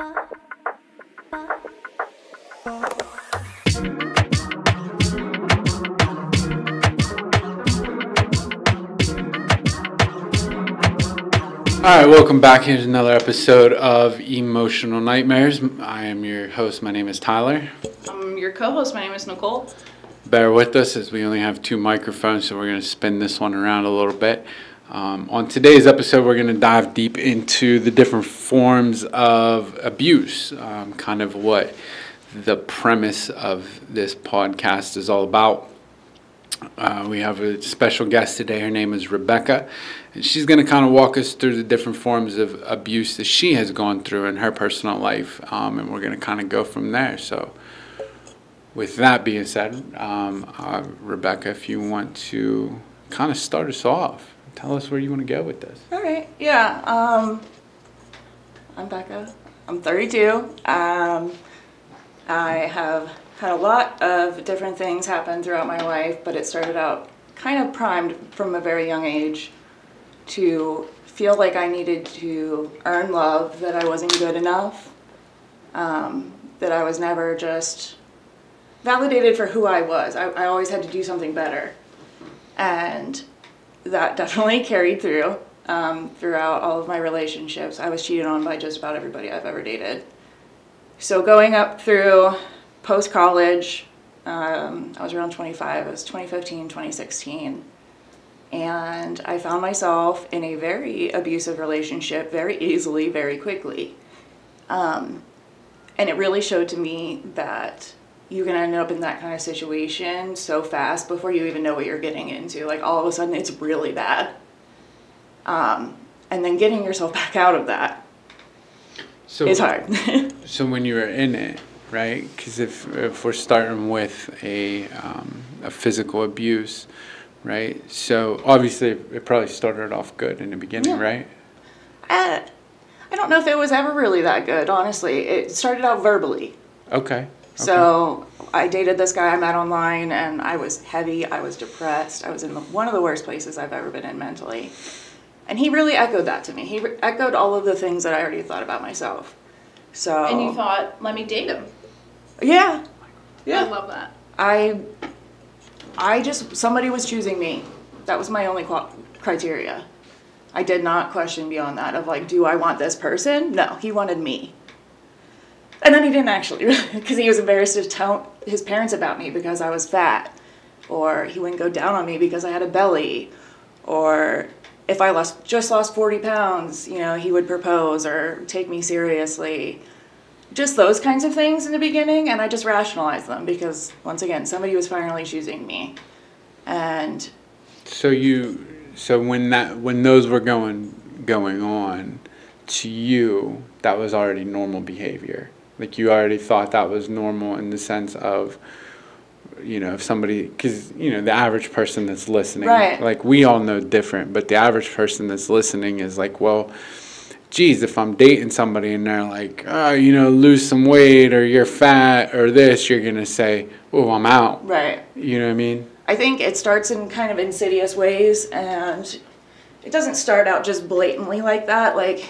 All right, welcome back. Here's another episode of Emotional Nightmares. I am your host. My name is Tyler. I'm your co-host. My name is Nicole. Bear with us as we only have two microphones, so we're going to spin this one around a little bit. Um, on today's episode, we're going to dive deep into the different forms of abuse, um, kind of what the premise of this podcast is all about. Uh, we have a special guest today. Her name is Rebecca, and she's going to kind of walk us through the different forms of abuse that she has gone through in her personal life, um, and we're going to kind of go from there. So, with that being said, um, uh, Rebecca, if you want to kind of start us off, tell us where you want to go with this. All right. Yeah. Um, I'm Becca. I'm 32. Um, I have had a lot of different things happen throughout my life, but it started out kind of primed from a very young age to feel like I needed to earn love, that I wasn't good enough, um, that I was never just validated for who I was. I, I always had to do something better. And that definitely carried through um, throughout all of my relationships. I was cheated on by just about everybody I've ever dated. So going up through post college, um, I was around 25, it was 2015, 2016. And I found myself in a very abusive relationship very easily, very quickly. Um, and it really showed to me that you can end up in that kind of situation so fast before you even know what you're getting into. Like all of a sudden, it's really bad. Um, and then getting yourself back out of that So, is hard. so when you were in it, right? Because if, if we're starting with a, um, a physical abuse, right? So obviously it probably started off good in the beginning, Yeah. right? Uh, I don't know if it was ever really that good, honestly. It started out verbally. Okay. So I dated this guy I met online, and I was heavy. I was depressed. I was in the, one of the worst places I've ever been in mentally. And he really echoed that to me. He re- echoed all of the things that I already thought about myself. So And you thought, let me date him. yeah, yeah. I love that. I, I just somebody was choosing me. That was my only qual- criteria. I did not question beyond that of like, do I want this person? No, he wanted me. And then he didn't actually, because he was embarrassed to tell his parents about me because I was fat, or he wouldn't go down on me because I had a belly, or if I lost just lost forty pounds, you know, he would propose or take me seriously. Just those kinds of things in the beginning, and I just rationalized them because once again, somebody was finally choosing me, and So you, so when that, when those were going, going on, to you, that was already normal behavior. Like you already thought that was normal in the sense of, you know, if somebody, because you know the average person that's listening, Right. like we all know different, but the average person that's listening is like, well, geez, if I'm dating somebody and they're like, oh, you know, lose some weight or you're fat or this, you're gonna say, oh, I'm out. right. You know what I mean? I think it starts in kind of insidious ways, and it doesn't start out just blatantly like that. Like,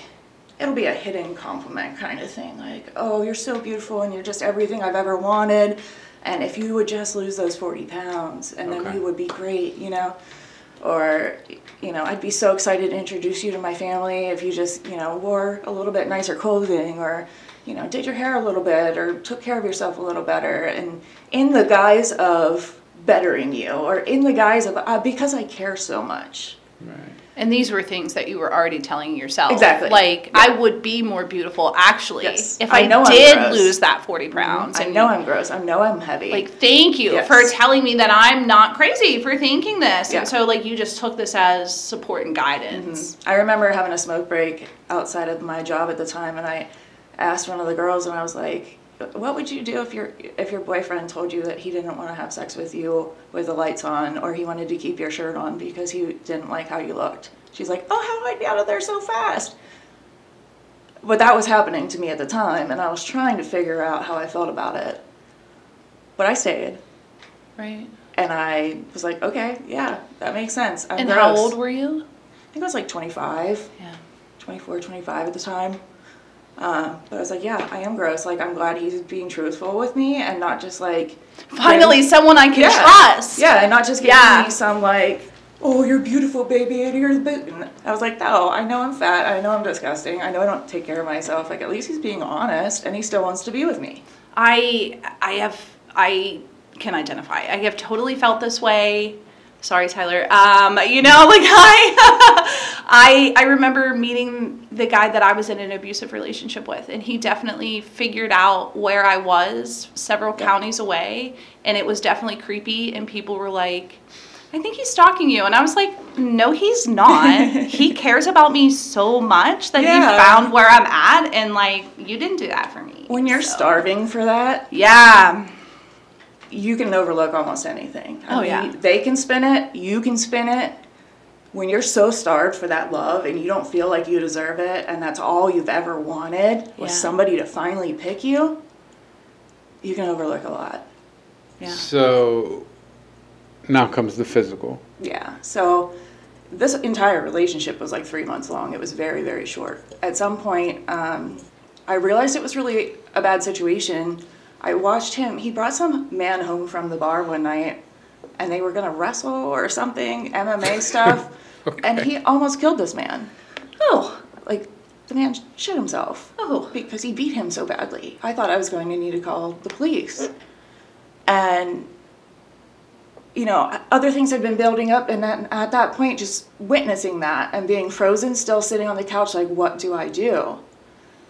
it'll be a hidden compliment kind of thing. Like, oh, you're so beautiful, and you're just everything I've ever wanted. And if you would just lose those 40 pounds, and then Okay. we would be great, you know? Or, you know, I'd be so excited to introduce you to my family if you just, you know, wore a little bit nicer clothing or, you know, did your hair a little bit or took care of yourself a little better. And in the guise of bettering you or in the guise of, uh, because I care so much. Right. And these were things that you were already telling yourself. Exactly. Like, I would be more beautiful, actually, Yes. if I I, know did lose that 40 mm-hmm. pounds. I and know I'm gross. I know I'm heavy. Like, thank you Yes. for telling me that I'm not crazy for thinking this. Yeah. And so, like, you just took this as support and guidance. Mm-hmm. I remember having a smoke break outside of my job at the time, and I asked one of the girls, and I was like, "What would you do if your if your boyfriend told you that he didn't want to have sex with you with the lights on, or he wanted to keep your shirt on because he didn't like how you looked?" She's like, "Oh, how do I get out of there so fast?" But that was happening to me at the time, and I was trying to figure out how I felt about it. But I stayed, Right. and I was like, "Okay, yeah, that makes sense." I'm And gross. how old were you? I think I was like 25. Yeah. 24, 25 at the time. Uh, but I was like, yeah, I am gross. Like, I'm glad he's being truthful with me and not just like. Finally, someone I can Yeah. trust. Yeah, and not just giving Yeah. me some like, oh, you're beautiful, baby, and you're the. bit-" I was like, no, I know I'm fat. I know I'm disgusting. I know I don't take care of myself. Like, at least he's being honest, and he still wants to be with me. I I have I can identify. I have totally felt this way. Sorry, Tyler. Um, you know, like I I I remember meeting the guy that I was in an abusive relationship with, and he definitely figured out where I was several counties away, and it was definitely creepy. And people were like. I think he's stalking you. And I was like, no, he's not. he cares about me so much that Yeah. he found where I'm at. And like, you didn't do that for me. When you're So- starving for that, Yeah. you can overlook almost anything. I Oh, mean, yeah. They can spin it, you can spin it. When you're so starved for that love and you don't feel like you deserve it, and that's all you've ever wanted was Yeah. somebody to finally pick you, you can overlook a lot. Yeah. So now comes the physical. Yeah. So this entire relationship was like three months long. It was very, very short. At some point, um, I realized it was really a bad situation. I watched him, he brought some man home from the bar one night and they were gonna wrestle or something, MMA stuff. And he almost killed this man. Oh. Like, the man shit himself Oh. because he beat him so badly. I thought I was going to need to call the police. And, you know, other things had been building up, and then at that point, just witnessing that and being frozen, still sitting on the couch, like, what do I do?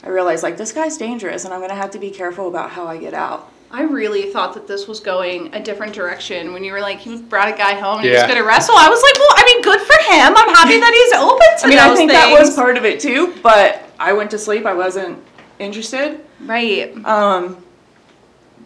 I realized, like, this guy's dangerous, and I'm going to have to be careful about how I get out. I really thought that this was going a different direction when you were like, he brought a guy home and he Yeah. was going to wrestle. I was like, well, I mean, good for him. I'm happy that he's open to I mean, those I think things. that was part of it too, but I went to sleep. I wasn't interested. right. Um,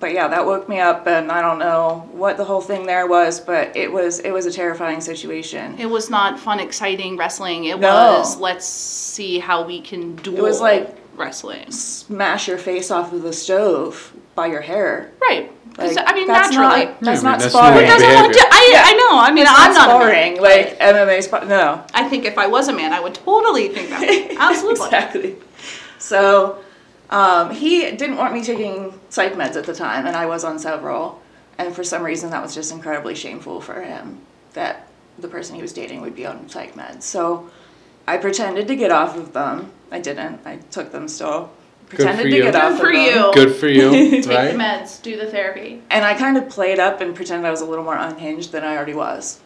but yeah, that woke me up, and I don't know what the whole thing there was, but it was it was a terrifying situation. It was not fun, exciting wrestling. It No. was let's see how we can duel. It was like- wrestling. Smash your face off of the stove by your hair. Right. 'Cause, Like, I mean, that's naturally. Not, that's Yeah, not that's sparring. normal That's a whole behavior. di- I, Yeah. I know. I mean, That's I'm not not sparring man, like MMA spar. No, I think if I was a man, I would totally think that. way. Absolutely. exactly. So um, he didn't want me taking psych meds at the time, and I was on several. And for some reason, that was just incredibly shameful for him that the person he was dating would be on psych meds. So I pretended to get off of them. I didn't. I took them still. Pretended to you. get Good off for of them. you. Good for you, Take right? the meds, do the therapy. And I kind of played up and pretended I was a little more unhinged than I already was.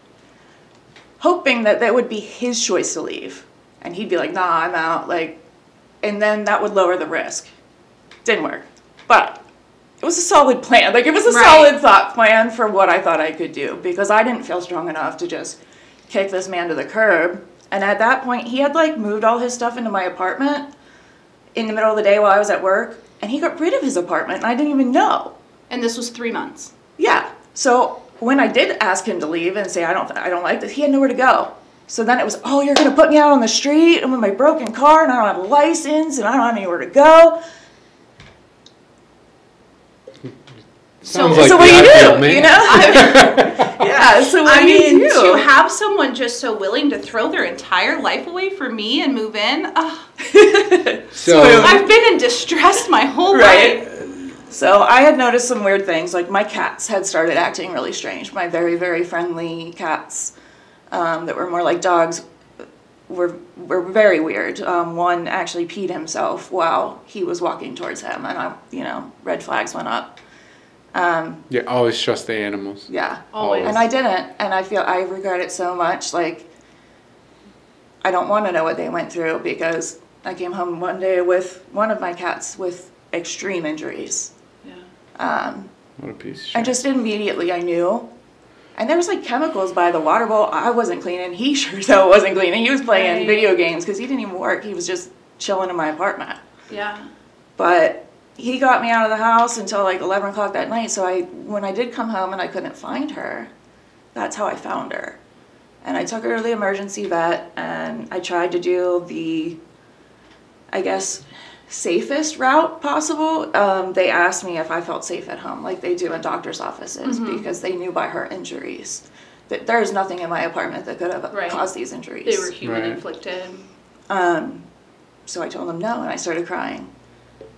Hoping that that would be his choice to leave. And he'd be like, nah, I'm out. Like, and then that would lower the risk. Didn't work. But it was a solid plan. Like, it was a Right. solid thought plan for what I thought I could do because I didn't feel strong enough to just kick this man to the curb. And at that point, he had like moved all his stuff into my apartment in the middle of the day while I was at work. And he got rid of his apartment and I didn't even know. And this was three months. Yeah. So when I did ask him to leave and say I don't I don't like this, he had nowhere to go. So then it was, oh, you're gonna put me out on the street and with my broken car and I don't have a license and I don't have anywhere to go. Sounds So- like so what do you ideal do? man. You know? yeah. So what I do mean, you do? to have someone just so willing to throw their entire life away for me and move in, ugh, So I've been in distress my whole Right. life. So I had noticed some weird things, like my cats had started acting really strange. My very, very friendly cats um, that were more like dogs were were very weird. Um, one actually peed himself while he was walking towards him, and I, you know, red flags went up. Um, yeah, always trust the animals. yeah, Always. and I didn't, and I feel I regret it so much. Like I don't want to know what they went through because I came home one day with one of my cats with extreme injuries. Yeah. Um, What a piece of shit. and just immediately I knew. And there was like chemicals by the water bowl. I wasn't cleaning. He sure as hell wasn't cleaning. He was playing Right. video games because he didn't even work. He was just chilling in my apartment. Yeah. But he got me out of the house until like 11 o'clock that night. So I, when I did come home and I couldn't find her, that's how I found her. And I took her to the emergency vet and I tried to do the, I guess, safest route possible. Um, they asked me if I felt safe at home, like they do in doctor's offices, because they knew by her injuries that there's nothing in my apartment that could have Right. caused these injuries. They were human Right. inflicted. Um, so I told them no, and I started crying.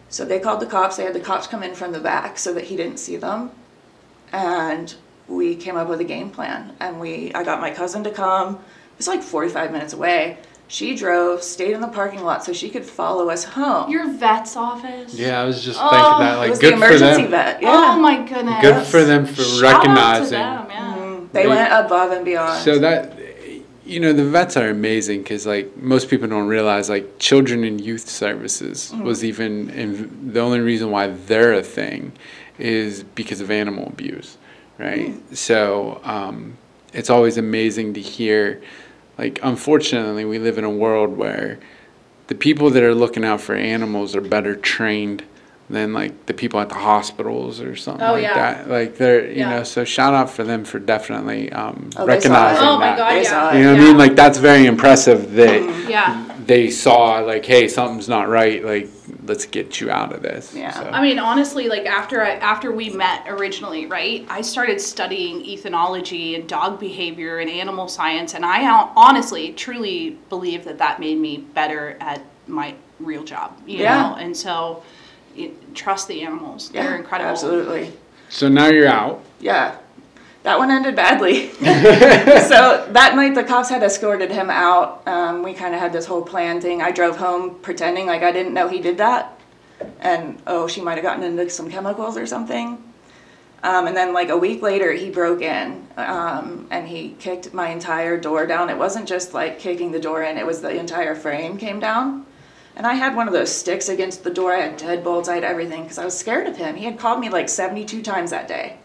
So they called the cops. They had the cops come in from the back so that he didn't see them. And we came up with a game plan. And we, I got my cousin to come. It's like 45 minutes away. She drove, stayed in the parking lot so she could follow us home. Your vet's office. Yeah, I was just Oh, thinking that. it Like, was the good for emergency them. vet. Yeah. Oh my goodness. Good for them for Shout out to recognizing. them, yeah. Mm, they They- went above and beyond. So that you know the vets are amazing because like most people don't realize like children and youth services Mm-hmm. was even in, the only reason why they're a thing is because of animal abuse, right? Mm. So um, it's always amazing to hear. Like unfortunately, we live in a world where the people that are looking out for animals are better trained than like the people at the hospitals or something Oh, like yeah. that. Like they're you Yeah. know so shout out for them for definitely um, Oh, they saw it. recognizing Oh my that. god, They yeah. You know what I mean? Like that's very impressive that Yeah. they saw like, hey, something's not right. Like, let's get you out of this. Yeah. So- I mean, honestly, like after I, after we met originally, right? I started studying ethology and dog behavior and animal science, and I honestly, truly believe that that made me better at my real job. You Yeah. know, and so y- trust the animals; yeah, they're incredible. Absolutely. so now you're out. Yeah. That one ended badly. so that night, the cops had escorted him out. Um, we kind of had this whole plan thing. I drove home pretending like I didn't know he did that. And oh, she might have gotten into some chemicals or something. Um, and then, like a week later, he broke in um, and he kicked my entire door down. It wasn't just like kicking the door in, it was the entire frame came down. And I had one of those sticks against the door. I had deadbolts, I had everything because I was scared of him. He had called me like 72 times that day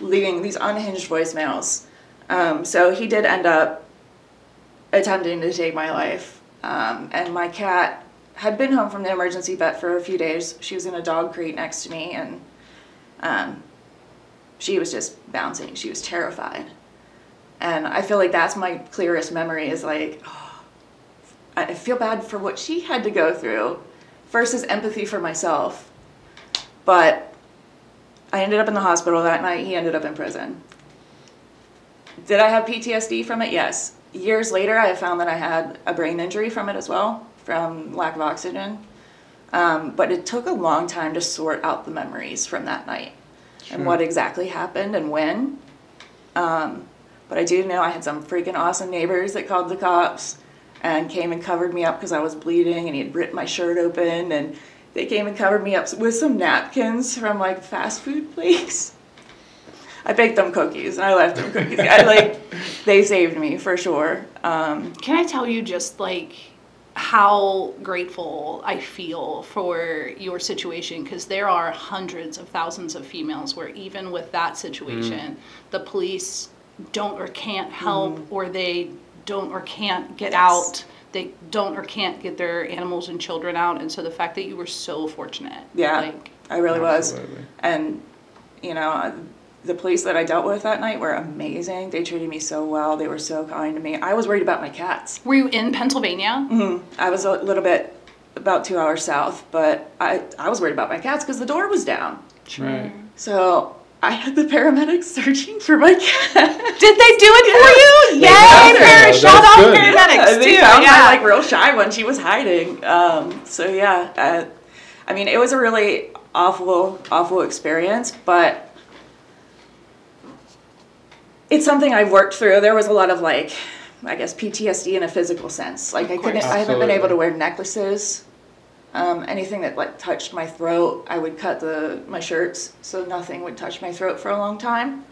leaving these unhinged voicemails. Um, so he did end up attempting to take my life. Um, and my cat had been home from the emergency vet for a few days. She was in a dog crate next to me, and um, she was just bouncing. She was terrified. And I feel like that's my clearest memory is like, oh, I feel bad for what she had to go through versus empathy for myself. But I ended up in the hospital that night. He ended up in prison. Did I have PTSD from it? Yes. Years later, I found that I had a brain injury from it as well, from lack of oxygen. Um, but it took a long time to sort out the memories from that night and what exactly happened and when. Um, but I do know I had some freaking awesome neighbors that called the cops and came and covered me up because I was bleeding and he had ripped my shirt open and they came and covered me up with some napkins from like fast food place. I baked them cookies and I left them cookies. I like they saved me for sure. Um, Can I tell you just like how grateful I feel for your situation? Because there are hundreds of thousands of females where, even with that situation, the police don't or can't help, or they don't or can't get Yes. out. They don't or can't get their animals and children out. And so the fact that you were so fortunate. Yeah. Like, I really Absolutely. was. And, you know, the police that I dealt with that night were amazing. They treated me so well. They were so kind to me. I was worried about my cats. were you in Pennsylvania? hmm I was a little bit about two hours south, but I, I was worried about my cats because the door was down. Right. So I had the paramedics searching for my cat. Did they do it for you? They Yay! Par- shout out good. paramedics Yeah, they too. found yeah. my like real shy one. She was hiding. Um, so yeah, uh, I mean, it was a really awful, awful experience, but it's something I've worked through. There was a lot of like, I guess PTSD in a physical sense. Like I couldn't, course. I haven't been able to wear necklaces. Um, anything that like touched my throat, I would cut the my shirts so nothing would touch my throat for a long time.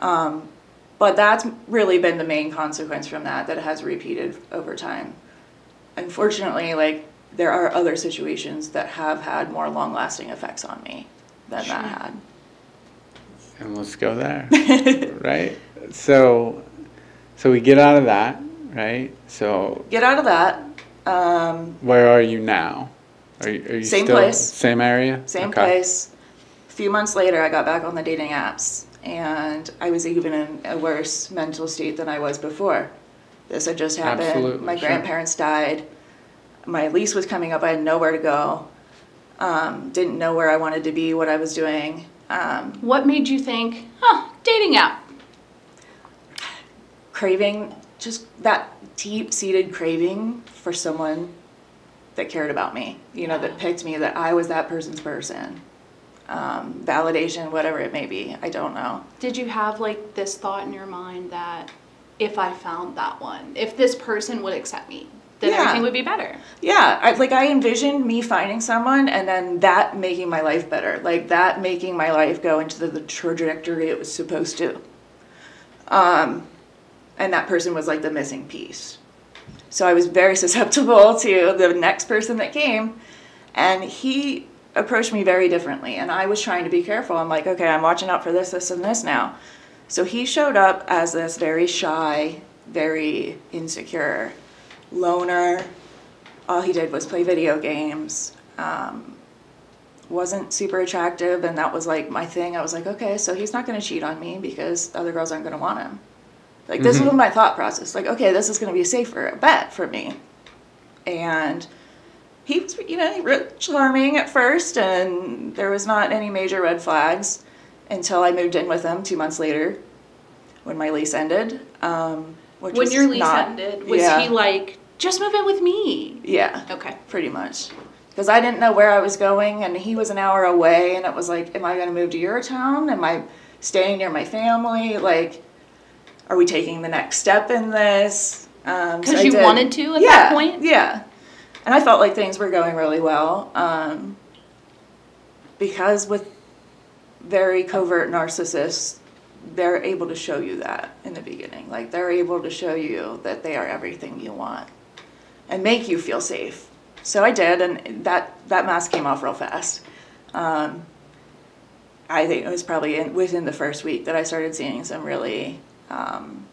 Um, but that's really been the main consequence from that that has repeated over time. Unfortunately, like there are other situations that have had more long-lasting effects on me than that had. And let's go there. right. So, so we get out of that. Right. So Get out of that. Um, where are you now? Are you, are you Same still place. Same area. Same Okay. place. A few months later, I got back on the dating apps, and I was even in a worse mental state than I was before. This had just happened. Absolutely, My sure. grandparents died. My lease was coming up. I had nowhere to go. Um, didn't know where I wanted to be, what I was doing. Um, What made you think, huh, dating app? craving, just that deep seated craving for someone that cared about me, you know, that picked me, that I was that person's person. Um, validation, whatever it may be, I don't know. Did you have like this thought in your mind that if I found that one, if this person would accept me, then Yeah. everything would be better? Yeah, I, like I envisioned me finding someone and then that making my life better, like that making my life go into the, the trajectory it was supposed to. Um, and that person was like the missing piece. So I was very susceptible to the next person that came, and he approached me very differently. And I was trying to be careful. I'm like, okay, I'm watching out for this, this, and this now. So he showed up as this very shy, very insecure loner. All he did was play video games. Um, wasn't super attractive, and that was like my thing. I was like, okay, so he's not going to cheat on me because other girls aren't going to want him. Like this was my thought process. Like, okay, this is going to be a safer bet for me. And he was, you know, real charming at first, and there was not any major red flags until I moved in with him two months later, when my lease ended. Um, which When was your lease not- ended, was yeah, he like, just move in with me? Yeah, Okay. pretty much. Because I didn't know where I was going, and he was an hour away, and it was like, am I going to move to your town? Am I staying near my family? Like, are we taking the next step in this? Um, so Because I you did- wanted to at yeah, that point? Yeah. And I felt like things were going really well. Um, because with very covert narcissists, they're able to show you that in the beginning. Like they're able to show you that they are everything you want and make you feel safe. So I did, and that, that mask came off real fast. Um, I think it was probably in, within the first week that I started seeing some really um,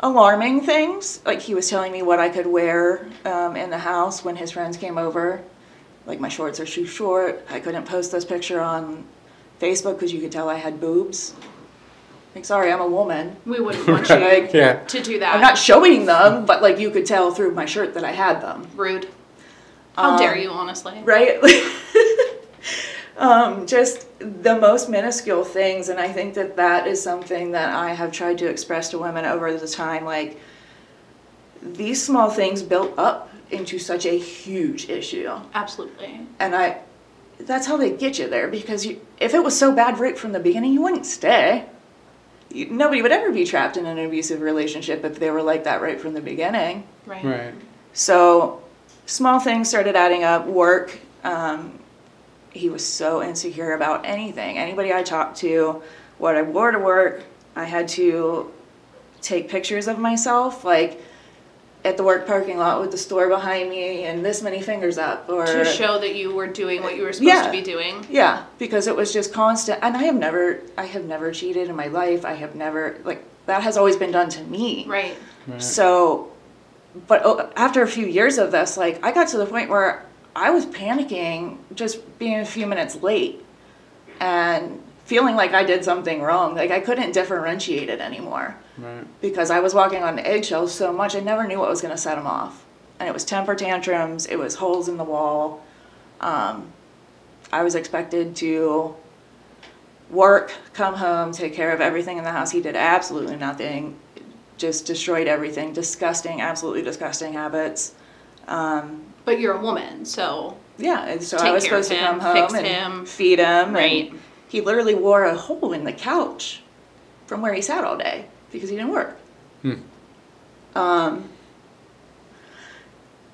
alarming things. Like he was telling me what I could wear um, in the house when his friends came over. Like my shorts are too short. I couldn't post this picture on Facebook because you could tell I had boobs. Like, sorry, I'm a woman. We wouldn't want you Like, Yeah. to do that. I'm not showing them, but like you could tell through my shirt that I had them. rude. How Um, dare you, honestly? right? um, just the most minuscule things, and I think that that is something that I have tried to express to women over the time. Like these small things built up into such a huge issue, Absolutely. and I. That's how they get you there because you, if it was so bad right from the beginning, you wouldn't stay. You, nobody would ever be trapped in an abusive relationship if they were like that right from the beginning. Right. Right. So small things started adding up. Work. Um, he was so insecure about anything. Anybody I talked to, what I wore to work, I had to take pictures of myself, like at the work parking lot with the store behind me and this many fingers up, or To show that you were doing what you were supposed Yeah. to be doing. yeah, because it was just constant. And I have never, I have never cheated in my life. I have never like that has always been done to me. Right. Right. So, but oh, after a few years of this, like I got to the point where I was panicking just being a few minutes late and feeling like I did something wrong. Like I couldn't differentiate it anymore Right. because I was walking on eggshells so much, I never knew what was going to set him off. And it was temper tantrums, it was holes in the wall. Um, I was expected to work, come home, take care of everything in the house. He did absolutely nothing, just destroyed everything. Disgusting, absolutely disgusting habits. Um, But you're a woman, so yeah, and so Take I was care of supposed to him, come home fix and him. feed him. Right. And he literally wore a hole in the couch from where he sat all day because he didn't work. Hmm. Um,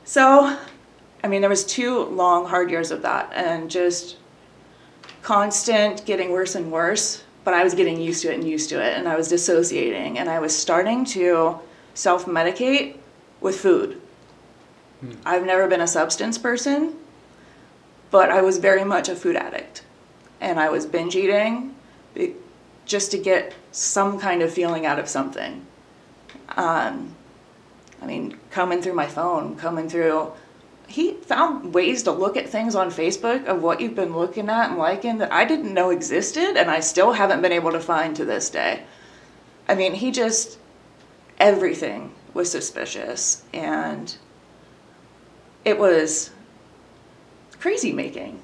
so, I mean, there was two long, hard years of that, and just constant getting worse and worse. But I was getting used to it and used to it, and I was dissociating, and I was starting to self-medicate with food. I've never been a substance person, but I was very much a food addict, and I was binge eating just to get some kind of feeling out of something. Um, I mean, coming through my phone, coming through. He found ways to look at things on Facebook of what you've been looking at and liking that I didn't know existed, and I still haven't been able to find to this day. I mean, he just everything was suspicious, and it was crazy making.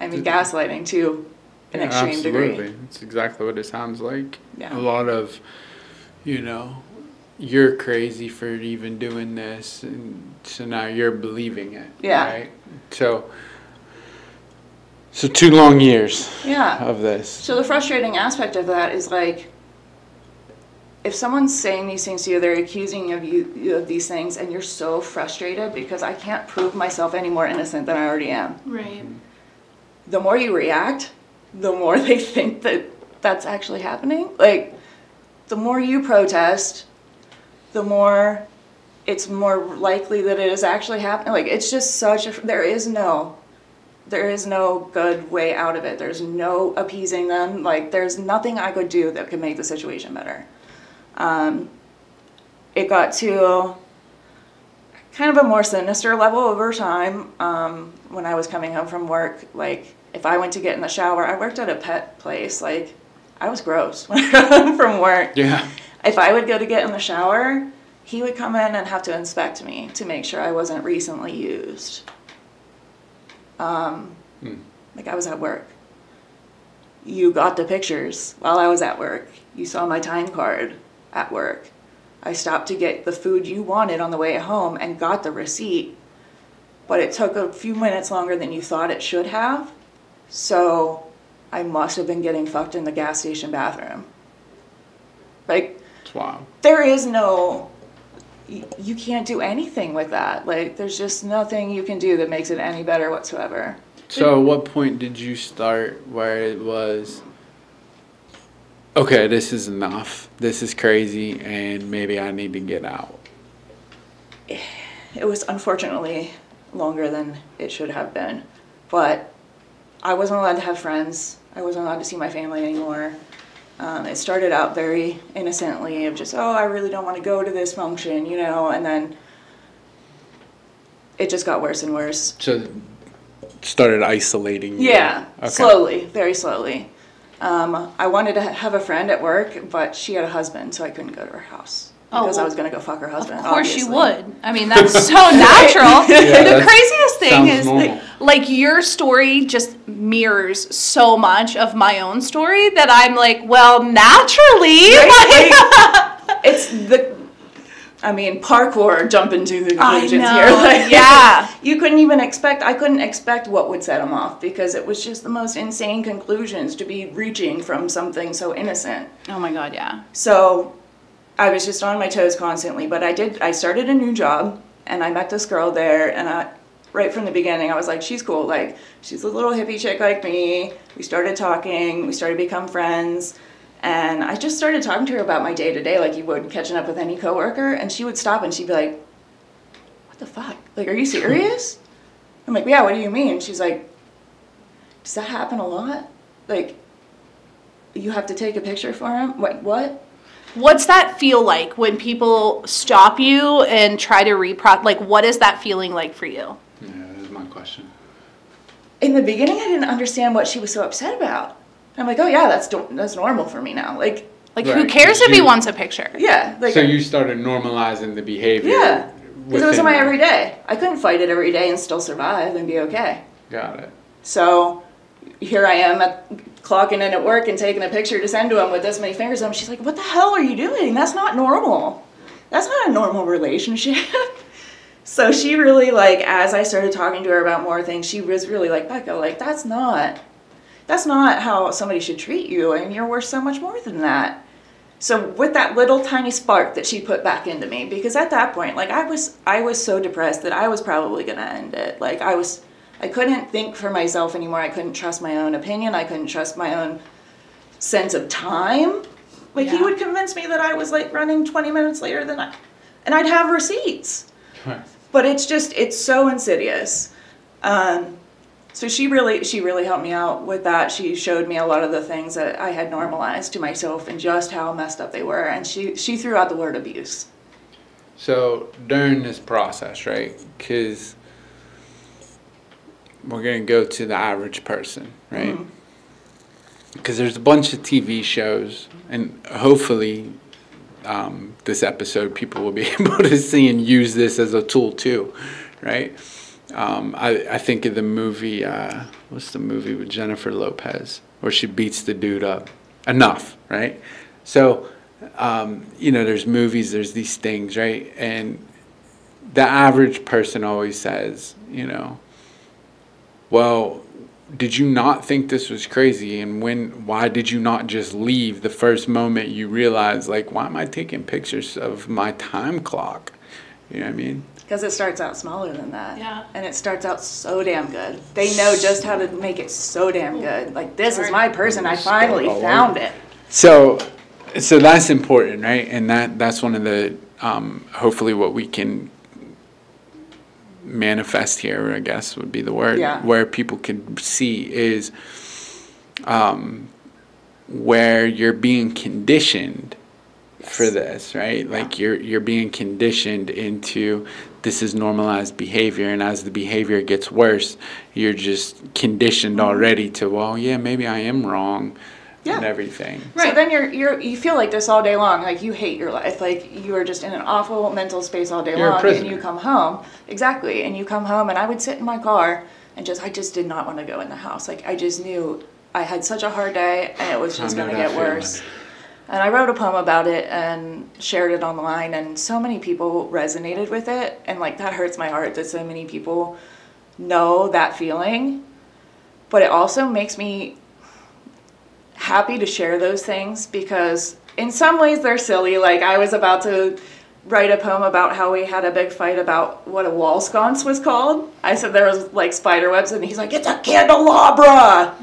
I mean, Did- gaslighting to an Yeah, extreme absolutely. degree. It's exactly what it sounds like. Yeah. A lot of, you know, you're crazy for even doing this, and so now you're believing it. Yeah. Right. So. So two long years Yeah. of this. So the frustrating aspect of that is like, if someone's saying these things to you, they're accusing of you you of these things, and you're so frustrated because I can't prove myself any more innocent than I already am. Right. The more you react, the more they think that that's actually happening. Like, the more you protest, the more it's more likely that it is actually happening. Like, it's just such a. There is no there is no good way out of it. There's no appeasing them. Like, there's nothing I could do that could make the situation better. Um, it got to kind of a more sinister level over time um, when I was coming home from work. Like, if I went to get in the shower, I worked at a pet place. Like, I was gross when I got home from work. Yeah. If I would go to get in the shower, he would come in and have to inspect me to make sure I wasn't recently used. Um, Hmm. Like I was at work. You got the pictures while I was at work. You saw my time card at work. I stopped to get the food you wanted on the way home and got the receipt. But it took a few minutes longer than you thought it should have. So I must have been getting fucked in the gas station bathroom. Like, It's wild. there is no y- you can't do anything with that like there's just nothing you can do that makes it any better whatsoever So, at what point did you start where it was, okay, this is enough, this is crazy, and maybe I need to get out? it was unfortunately longer than it should have been but i wasn't allowed to have friends i wasn't allowed to see my family anymore um, it started out very innocently of just oh i really don't want to go to this function you know and then it just got worse and worse So, started isolating you. Yeah, Okay. slowly, very slowly. Um, I wanted to ha- have a friend at work, but she had a husband, so I couldn't go to her house Oh, because I was gonna go fuck her husband. Of course you would. I mean, that's so natural. Yeah, the craziest thing is normal. like your story just mirrors so much of my own story that I'm like, well, naturally. Right? Like, it's the. I mean, parkour jumping to the conclusions here. Like, yeah. you couldn't even expect. I couldn't expect what would set him off because it was just the most insane conclusions to be reaching from something so innocent. oh my god, yeah. So I was just on my toes constantly, but I did I started a new job and I met this girl there and I right from the beginning I was like she's cool like she's a little hippie chick like me. We started talking, we started to become friends. And I just started talking to her about my day to day, like you would catching up with any coworker, and she would stop and she'd be like, "What the fuck? Like, are you serious?" I'm like, "Yeah. What do you mean?" She's like, "Does that happen a lot? Like, you have to take a picture for him? What? What?" What's that feel like when people stop you and try to repro like what is that feeling like for you? Yeah, that's my question. in the beginning, I didn't understand what she was so upset about. I'm like, oh yeah, that's do- that's normal for me now. Like, Like who cares if he wants a picture? yeah, like so you started normalizing the behavior. yeah, because it was in my everyday. I couldn't fight it every day and still survive and be okay. Got it. So here I am at, clocking in at work and taking a picture to send to him with this many fingers on him. She's like, what the hell are you doing? That's not normal. That's not a normal relationship. so she really like as I started talking to her about more things, she was really like, Becca, like that's not that's not how somebody should treat you and you're worth so much more than that. So with that little tiny spark that she put back into me, because at that point, like I was, I was so depressed that I was probably gonna end it. Like I was, I couldn't think for myself anymore. I couldn't trust my own opinion. I couldn't trust my own sense of time. Like he would convince me that I was like running 20 minutes later than I, and I'd have receipts but it's just it's so insidious um, so she really she really helped me out with that she showed me a lot of the things that i had normalized to myself and just how messed up they were and she she threw out the word abuse So during this process, right? Because we're gonna go to the average person, right? Because there's a bunch of TV shows, and hopefully, um, this episode people will be able to see and use this as a tool too, right? Um, I I think of the movie. Uh, what's the movie with Jennifer Lopez where she beats the dude up? Enough, right? So um, you know, there's movies, there's these things, right? And the average person always says, you know, well, did you not think this was crazy? And when, why did you not just leave the first moment you realized, like, why am I taking pictures of my time clock? You know what I mean? Because it starts out smaller than that. Yeah. And it starts out so damn good. They know just how to make it so damn good. Like, this is my person. I finally found it. So, so that's important, right? And that that's one of the um, hopefully what we can manifest here, I guess would be the word, Yeah. where people can see is um, where you're being conditioned for this, right? Like you're you're being conditioned into this is normalized behavior, and as the behavior gets worse, you're just conditioned mm-hmm. already to well, yeah, maybe I am wrong, and Yeah. everything. So Right. then you're you're you feel like this all day long, like you hate your life, like you are just in an awful mental space all day You're a long, prisoner. and you come home exactly, and you come home, and I would sit in my car and just I just did not want to go in the house, like I just knew I had such a hard day, and it was just gonna get feeling. worse. And I wrote a poem about it and shared it online, and so many people resonated with it, and like that hurts my heart that so many people know that feeling. But it also makes me happy to share those things because in some ways they're silly. Like I was about to write a poem about how we had a big fight about what a wall sconce was called. I said there was like spider webs and he's like, it's a candelabra.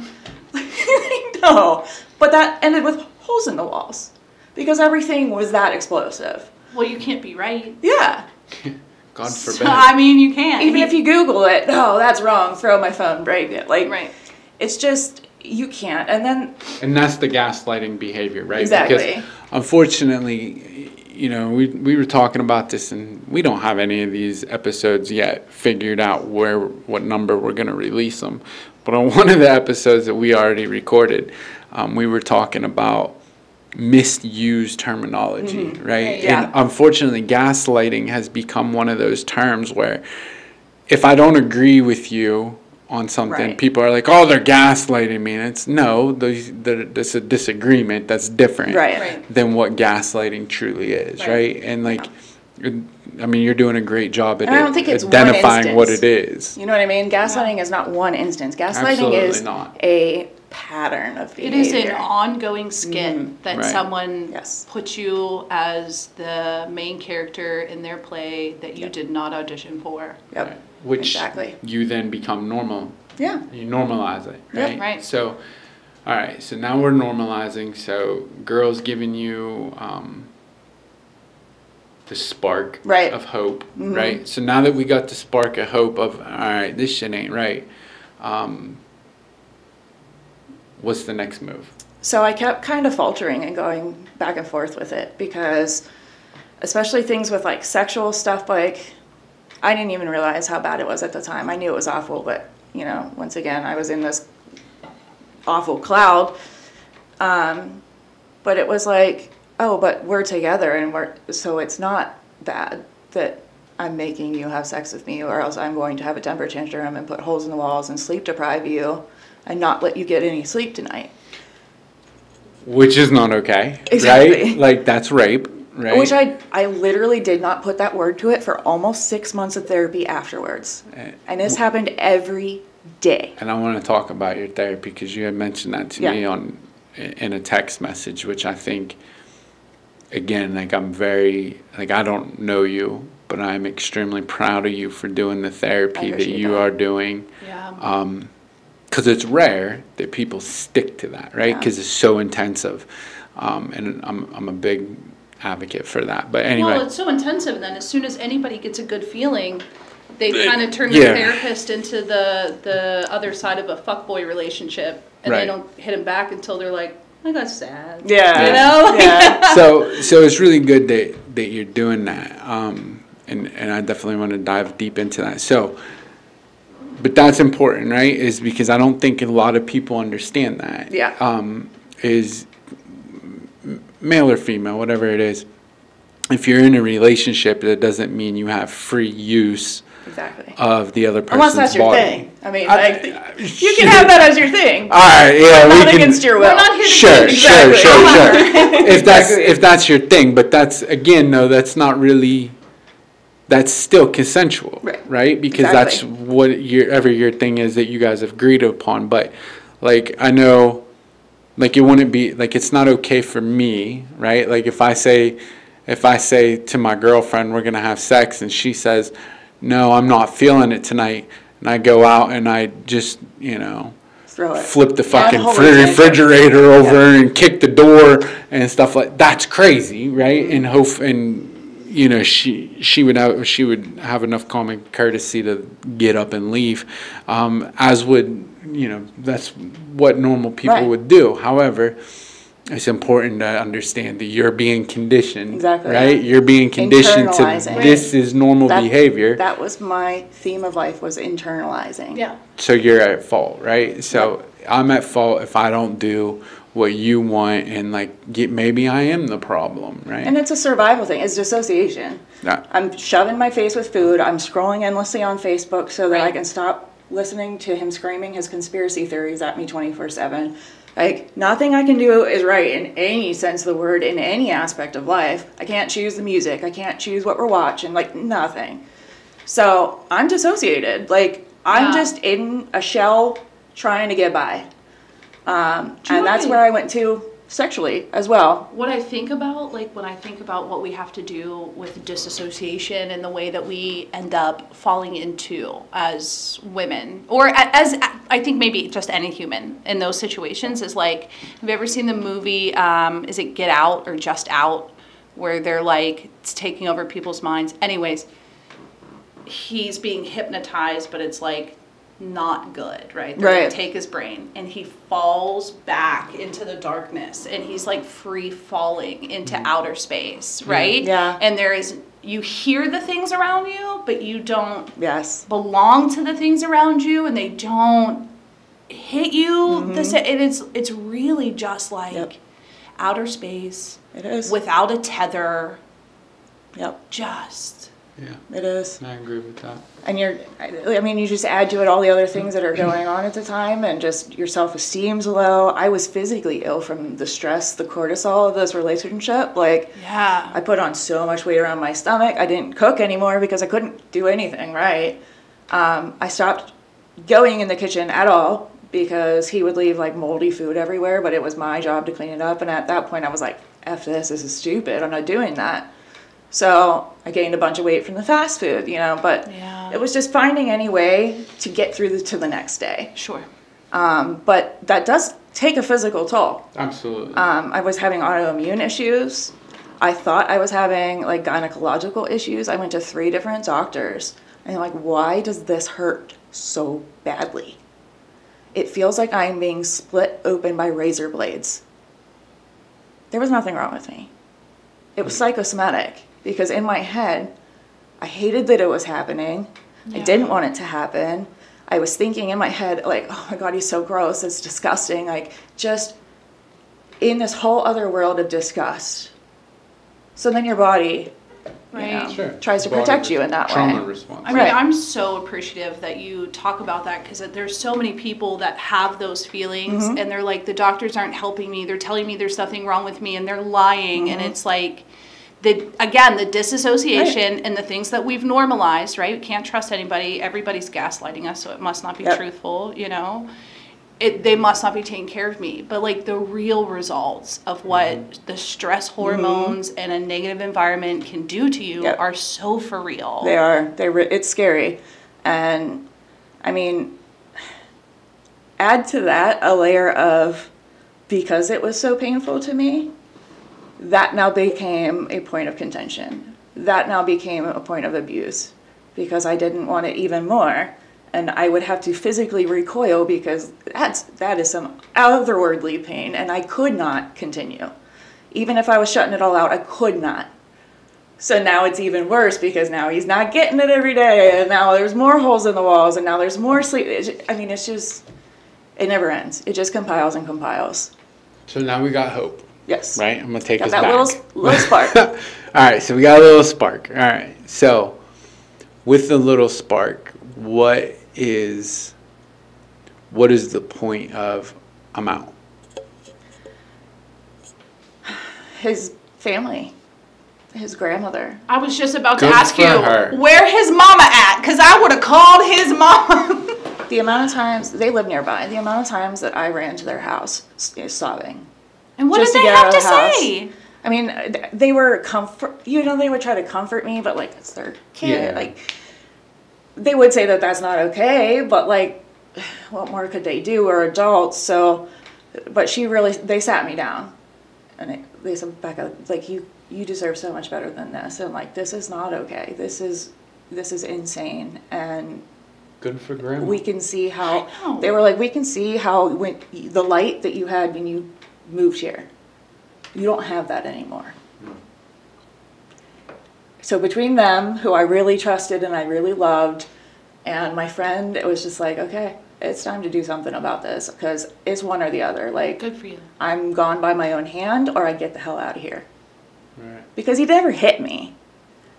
no. But that ended with holes in the walls because everything was that explosive. Well, you can't be right. Yeah. God So, forbid. I mean, you can't. Even if you Google it, no, that's wrong. Throw my phone, break it. Like, Right. it's just, you can't. And then And that's the gaslighting behavior, right? Exactly. Because unfortunately, you know, we, we were talking about this and we don't have any of these episodes yet figured out where, what number we're going to release them. But on one of the episodes that we already recorded, um, we were talking about misused terminology, mm-hmm. right? Right. Yeah. And unfortunately, gaslighting has become one of those terms where if I don't agree with you on something, Right. people are like, "Oh, they're gaslighting me." And it's no, there's there's a disagreement that's different Right. Right. than what gaslighting truly is, Right. right? And like, I mean, you're doing a great job at I don't it- think it's identifying what it is. You know what I mean? Gaslighting is not one instance. Gaslighting Absolutely is not. a pattern of It behavior. is an ongoing skit that Right. someone Yes. puts you as the main character in their play that you Yep. did not audition for. Yep. Right. Which Exactly. you then become normal. Yeah. You normalize it, Yeah. right? Right. So, all right. So now we're normalizing. So girls giving you um, the spark Right. of hope, Mhm. right? So now that we got the spark of hope of all right, this shit ain't right. Um, what's the next move? So I kept kind of faltering and going back and forth with it because, especially things with like sexual stuff, like I didn't even realize how bad it was at the time. I knew it was awful, but you know, once again, I was in this awful cloud. Um, but it was like, oh, but we're together and we're, so it's not bad that I'm making you have sex with me or else I'm going to have a temper tantrum and put holes in the walls and sleep deprive you and not let you get any sleep tonight. Which is not okay, Exactly. right? Like that's rape, right? Which I, I literally did not put that word to it for almost six months of therapy afterwards. Eh, And this happened every day. And I want to talk about your therapy because you had mentioned that to Yeah. me on in a text message, which I think, again, like I'm very like I don't know you, but I'm extremely proud of you for doing the therapy that you that. are doing. Yeah. Um, because it's rare that people stick to that, right? Yeah. Because it's so intensive, um, and I'm I'm a big advocate for that. But anyway, Well, it's so intensive. Then, as soon as anybody gets a good feeling, they They- kind of turn yeah. their therapist into the the other side of a fuckboy relationship, and Right. they don't hit him back until they're like, "I got sad." Yeah. You know? Yeah. so so it's really good that that you're doing that um and and i definitely want to dive deep into that so but that's important right is because i don't think a lot of people understand that Yeah. um is male or female whatever it is if you're in a relationship that doesn't mean you have free use Exactly. of the other person's Unless that's your body. thing. I mean, I- like, I- you can have that as your thing. All right, yeah, not we can. against your will. We're not here to Sure, judge. sure, Exactly. sure, sure. If that's if that's your thing, but that's again, no, that's not really. That's still consensual, Right. Because Exactly. that's what your ever your thing is that you guys have agreed upon. But like I know, like it wouldn't be like it's not okay for me, right? Like if I say, if I say to my girlfriend we're gonna have sex and she says, no, I'm not feeling it tonight, and I go out and I just you know flip the fucking fri- tantrum. refrigerator over and kick the door and stuff like that's crazy, right? And hope and you know she she would have she would have enough common courtesy to get up and leave, um, as would you know that's what normal people Right. would do. However. It's important to understand that you're being conditioned, Exactly. right? You're being conditioned to this is normal That- behavior. That was my theme of life was internalizing. Yeah. so you're at fault, right? So I'm at fault if I don't do what you want, and like get, maybe I am the problem, right? And it's a survival thing. It's dissociation. Yeah. I'm shoving my face with food. I'm scrolling endlessly on Facebook so that I can stop listening to him screaming his conspiracy theories at me 24 7. Like, nothing I can do is right in any sense of the word, in any aspect of life. I can't choose the music. I can't choose what we're watching. Like, nothing. So I'm dissociated. Like, I'm Yeah. just in a shell trying to get by. Um, and that's know- where I went to sexually as well. What I think about, like when I think about what we have to do with disassociation and the way that we end up falling into as women, or as I think maybe just any human in those situations, is like, have you ever seen the movie? Um, is it Get Out or Just Out, where they're like it's taking over people's minds? Anyways, he's being hypnotized, but it's like not good, right? They're gonna Right. take his brain and he falls back into the darkness and he's like free falling into mm-hmm. outer space, right? Yeah. And there is you hear the things around you, but you don't Yes. belong to the things around you and they don't hit you the same it is it's really just like Yep. outer space It is. without a tether yep. just yeah, It is. I agree with that. And you're, I I mean, you just add to it all the other things that are going on at the time, and just your self esteem's low. I was physically ill from the stress, the cortisol of this relationship. Like, yeah I put on so much weight around my stomach. I didn't cook anymore because I couldn't do anything right. Um, I stopped going in the kitchen at all because he would leave like moldy food everywhere, but it was my job to clean it up. And at that point, I was like, F this, this is stupid. I'm not doing that. So I gained a bunch of weight from the fast food, you know, but Yeah. it was just finding any way to get through the, to the next day. sure Um, but that does take a physical toll. Absolutely. Um, I was having autoimmune issues. I thought I was having like gynecological issues. I went to three different doctors. And like, why does this hurt so badly? It feels like I'm being split open by razor blades. There was nothing wrong with me. It was psychosomatic because in my head, I hated that it was happening. I didn't want it to happen. I was thinking in my head, like, oh my God, he's so gross. It's disgusting. Like, just in this whole other world of disgust. So then your body you Right. know, Sure. tries to Body protect you in that Trauma way. response. I mean, Right. I'm so appreciative that you talk about that because there's so many people that have those feelings Mm-hmm. and they're like, the doctors aren't helping me. They're telling me there's nothing wrong with me and they're lying. And Mm-hmm. it's like, the again, the disassociation and the things that we've normalized, right? We can't trust anybody. Everybody's gaslighting us, so it must not be Yep. truthful, you know? It, they must not be taking care of me. But like the real results of what Mm-hmm. the stress hormones and a negative environment can do to you Yep. are so for real. They are. They re- it's scary, and I mean, add to that a layer of because it was so painful to me. That now became a point of contention. That now became a point of abuse because I didn't want it even more, and I would have to physically recoil because that's that is some otherworldly pain, and I could not continue. Even if I was shutting it all out, I could not. So now it's even worse because now he's not getting it every day, and now there's more holes in the walls, and now there's more sleep. I mean, it's just, it never ends. It just compiles and compiles. So now we got hope, Yes. right? I'm gonna take Got us that back. little, little spark. All right, so we got a little spark. All right, so with the little spark, what is what is the point of I'm out? His family, his grandmother. I was just about Good to ask you her. where his mama at, because I would have called his mom. The amount of times they live nearby, the amount of times that I ran to their house s- sobbing. And what did they have to the say? I mean, they were comfort. You know, they would try to comfort me, but like it's their kid. Yeah. Like they would say that that's not okay, but like, what more could they do? We're adults, so. But she really, they sat me down, and it, they said, "Becca, like you, you deserve so much better than this, and like this is not okay. This is, this is insane, and Good for grandma. we can see how they were like we can see how when the light that you had when you moved here you don't have that anymore hmm. so between them who i really trusted and i really loved and my friend it was just like okay it's time to do something about this because it's one or the other like Good for you. i'm gone by my own hand or i get the hell out of here Right. because he never hit me.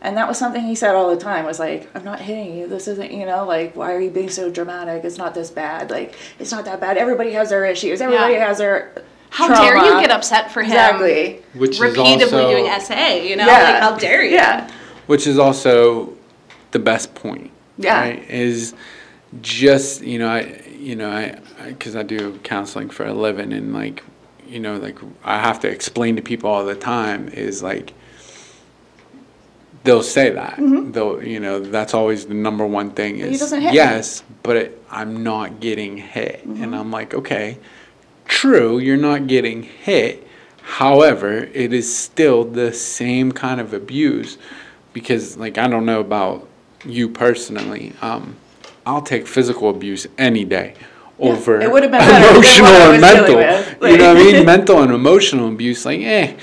And that was something he said all the time was like, I'm not hitting you. This isn't, you know, like, why are you being so dramatic? It's not this bad. Like, it's not that bad. Everybody has their issues. Everybody Yeah. has their. How dare you get upset for him? Exactly. Which is Repeatedly also doing SA, you know? Yeah. Like, how dare you? Yeah. which is also the best point. Yeah. Right? Is just you know I you know I because I, do counseling for a living and like you know like I have to explain to people all the time is like they'll say that they'll you know that's always the number one thing Mm-hmm. He is doesn't hit me. yes but it, I'm not getting hit Mm-hmm. and I'm like okay true you're not getting hit. However it is still the same kind of abuse because like I don't know about you personally um, I'll take physical abuse any day over been emotional and mental. with. you know what I mean? mental and emotional abuse like eh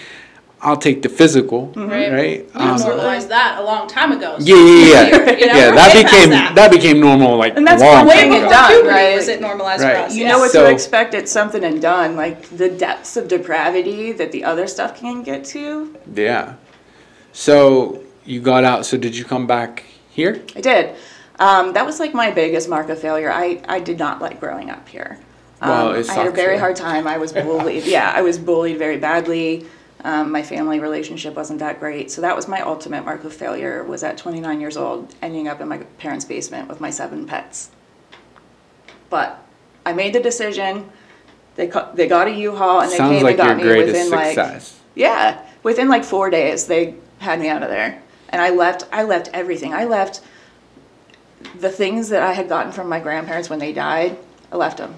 I'll take the physical Right. right You Um, normalized that a long time ago. so yeah, yeah, yeah, you know, yeah. That became that. that. became normal like And that's long one Way thing time it ago. done, puberty right? was it normalized Right. for us. You yeah. know what So- to expect. It's something and done. Like the depths of depravity that the other stuff can get to. Yeah. So you got out. So did you come back here? I did. Um, that was like my biggest mark of failure. I, I did not like growing up here. Um, Well, it I had a very yeah. hard time. I was bullied. yeah, I was bullied very badly. Um, my family relationship wasn't that great. So that was my ultimate mark of failure. Was at 29 years old, ending up in my parents' basement with my seven pets. But I made the decision. They they got a U-Haul and they Sounds came like and got me greatest within like yeah, within like four days, they had me out of there, and I left. I left everything. I left the things that I had gotten from my grandparents when they died. I left them.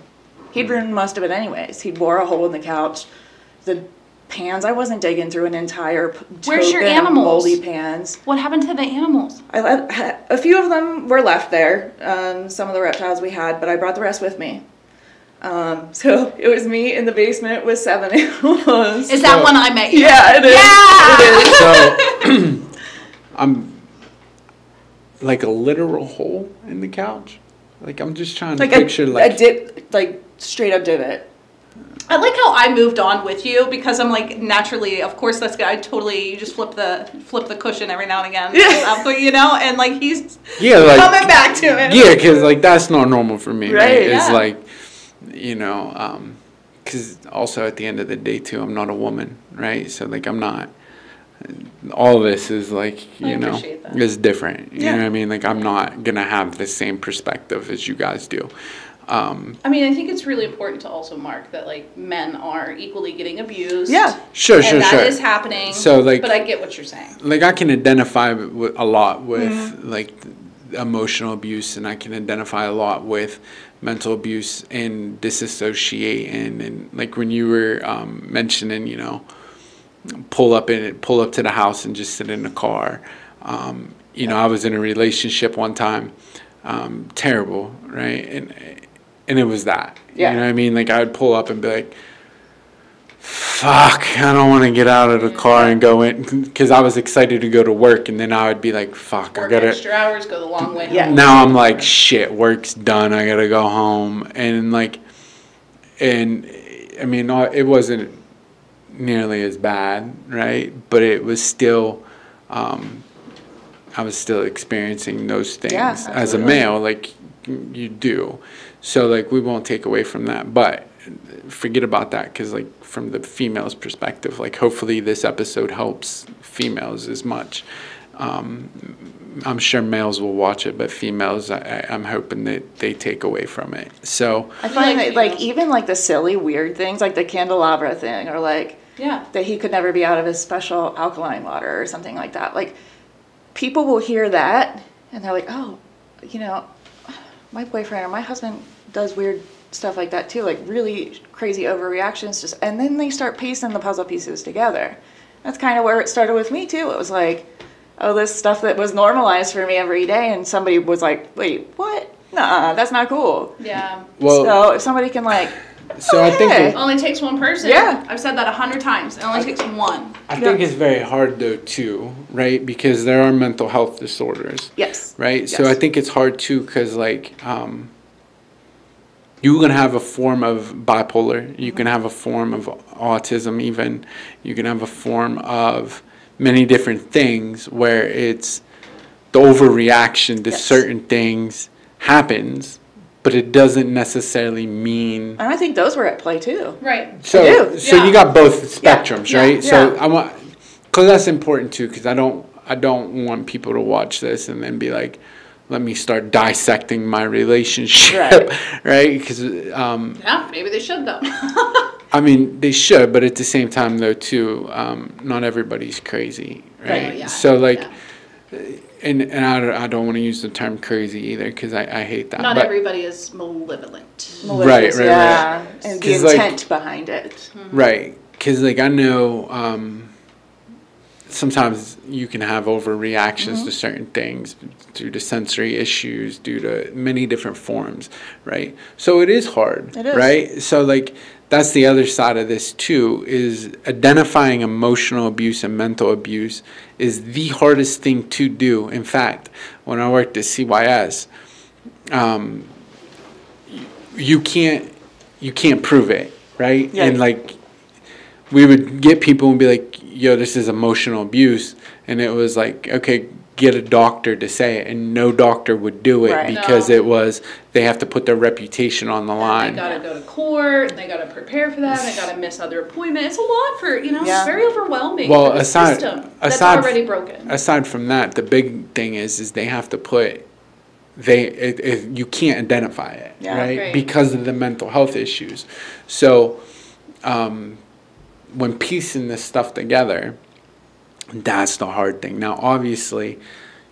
He'd ruined most of it anyways. He'd bore a hole in the couch. The pans. I wasn't digging through an entire. Where's your tote animals? Moldy pans. What happened to the animals? I let a few of them were left there. Um, some of the reptiles we had, but I brought the rest with me. Um, so it was me in the basement with seven animals. Is that So- when I met you? yeah, it is. Yeah! It is. So I'm like a literal hole in the couch. Like I'm just trying to like picture a, like a dip, like straight up divot. I like how I moved on with you because I'm like naturally, of course, that's good. I totally you just flip the flip the cushion every now and again, Yeah. you know, and like he's yeah like coming back to it. yeah because like that's not normal for me right, Right, it's yeah. like you know um because also at the end of the day too i'm not a woman right so like i'm not all this is like you know that. is different you Yeah. know what i mean like i'm not gonna have the same perspective as you guys do um I mean, I think it's really important to also mark that like men are equally getting abused. Yeah. sure and sure that sure is happening. So, like- but I get what you're saying. like I can identify with a lot with Mm-hmm. like emotional abuse, and I can identify a lot with mental abuse and disassociate, and, and like when you were um, mentioning, you know, pull up in pull up to the house and just sit in the car. Um, you know, I was in a relationship one time, um, terrible, right, and and it was that. Yeah. You know what I mean? Like I would pull up and be like fuck, I don't want to get out of the car and go in because I was excited to go to work, and then I would be like, fuck, I gotta. extra hours, go the long way Yeah. home. Now I'm like, shit, work's done. I gotta go home, and like, and I mean, it wasn't nearly as bad, right? But it was still. Um, I was still experiencing those things Yeah, as a male, like you do. So like we won't take away from that, but forget about that because like from the female's perspective, like hopefully this episode helps females as much. Um, I'm sure males will watch it, but females, I, I- I'm hoping that they take away from it. So I find like that like even like the silly weird things like the candelabra thing or like Yeah. that he could never be out of his special alkaline water or something like that. Like people will hear that and they're like, "Oh, you know, my boyfriend or my husband does weird stuff like that too, like really crazy overreactions just and then they start piecing the puzzle pieces together. That's kind of where it started with me too. It was like, oh, this stuff that was normalized for me every day and somebody was like, "Wait, what? Nah, that's not cool." Yeah. well, so if somebody can like so I think it- Only takes one person. Yeah. I've said that a hundred times. It only takes one. I think it's very hard though too, right? Because there are mental health disorders. yes. right? So I think it's hard too because like um, you can have a form of bipolar, you can have a form of autism, even you can have a form of many different things where it's the overreaction to Yes. certain things happens, but it doesn't necessarily mean. And I think those were at play too. Right. So, so yeah. you got both spectrums, yeah, right? So. I want, cause that's important too, cause I don't, I don't want people to watch this and then be like, let me start dissecting my relationship, Right. right? Because um, Yeah. Maybe they should though. I mean they should, but at the same time though too, um, not everybody's crazy, right? Right, yeah, So like, yeah. and and I don't, I don't want to use the term crazy either, because I, I hate that. Not but, everybody is malevolent. Malicious, right, right. yeah. And the 'Cause, like- intent behind it. Right, because like I know um, sometimes you can have overreactions Mm-hmm. to certain things due to sensory issues, due to many different forms, right? So it is hard, It is. right? So like that's the other side of this too is identifying emotional abuse and mental abuse is the hardest thing to do. In fact, when I worked at CYS, um, you can't you can't prove it, right? Yeah. And like we would get people and be like, "Yo, this is emotional abuse," and it was like, "Okay, get a doctor to say it," and no doctor would do it Right. because No. it was they have to put their reputation on the They line. They gotta go to court. and They gotta prepare for that. They gotta miss other appointments. It's a lot for you know. Yeah. It's very overwhelming. Well, for the aside- that's aside- already broken. Aside from that, the big thing is is they have to put they it, it, you can't identify it, Yeah. right? Right. Because of the mental health issues. So um, when piecing this stuff together, that's the hard thing. Now, obviously,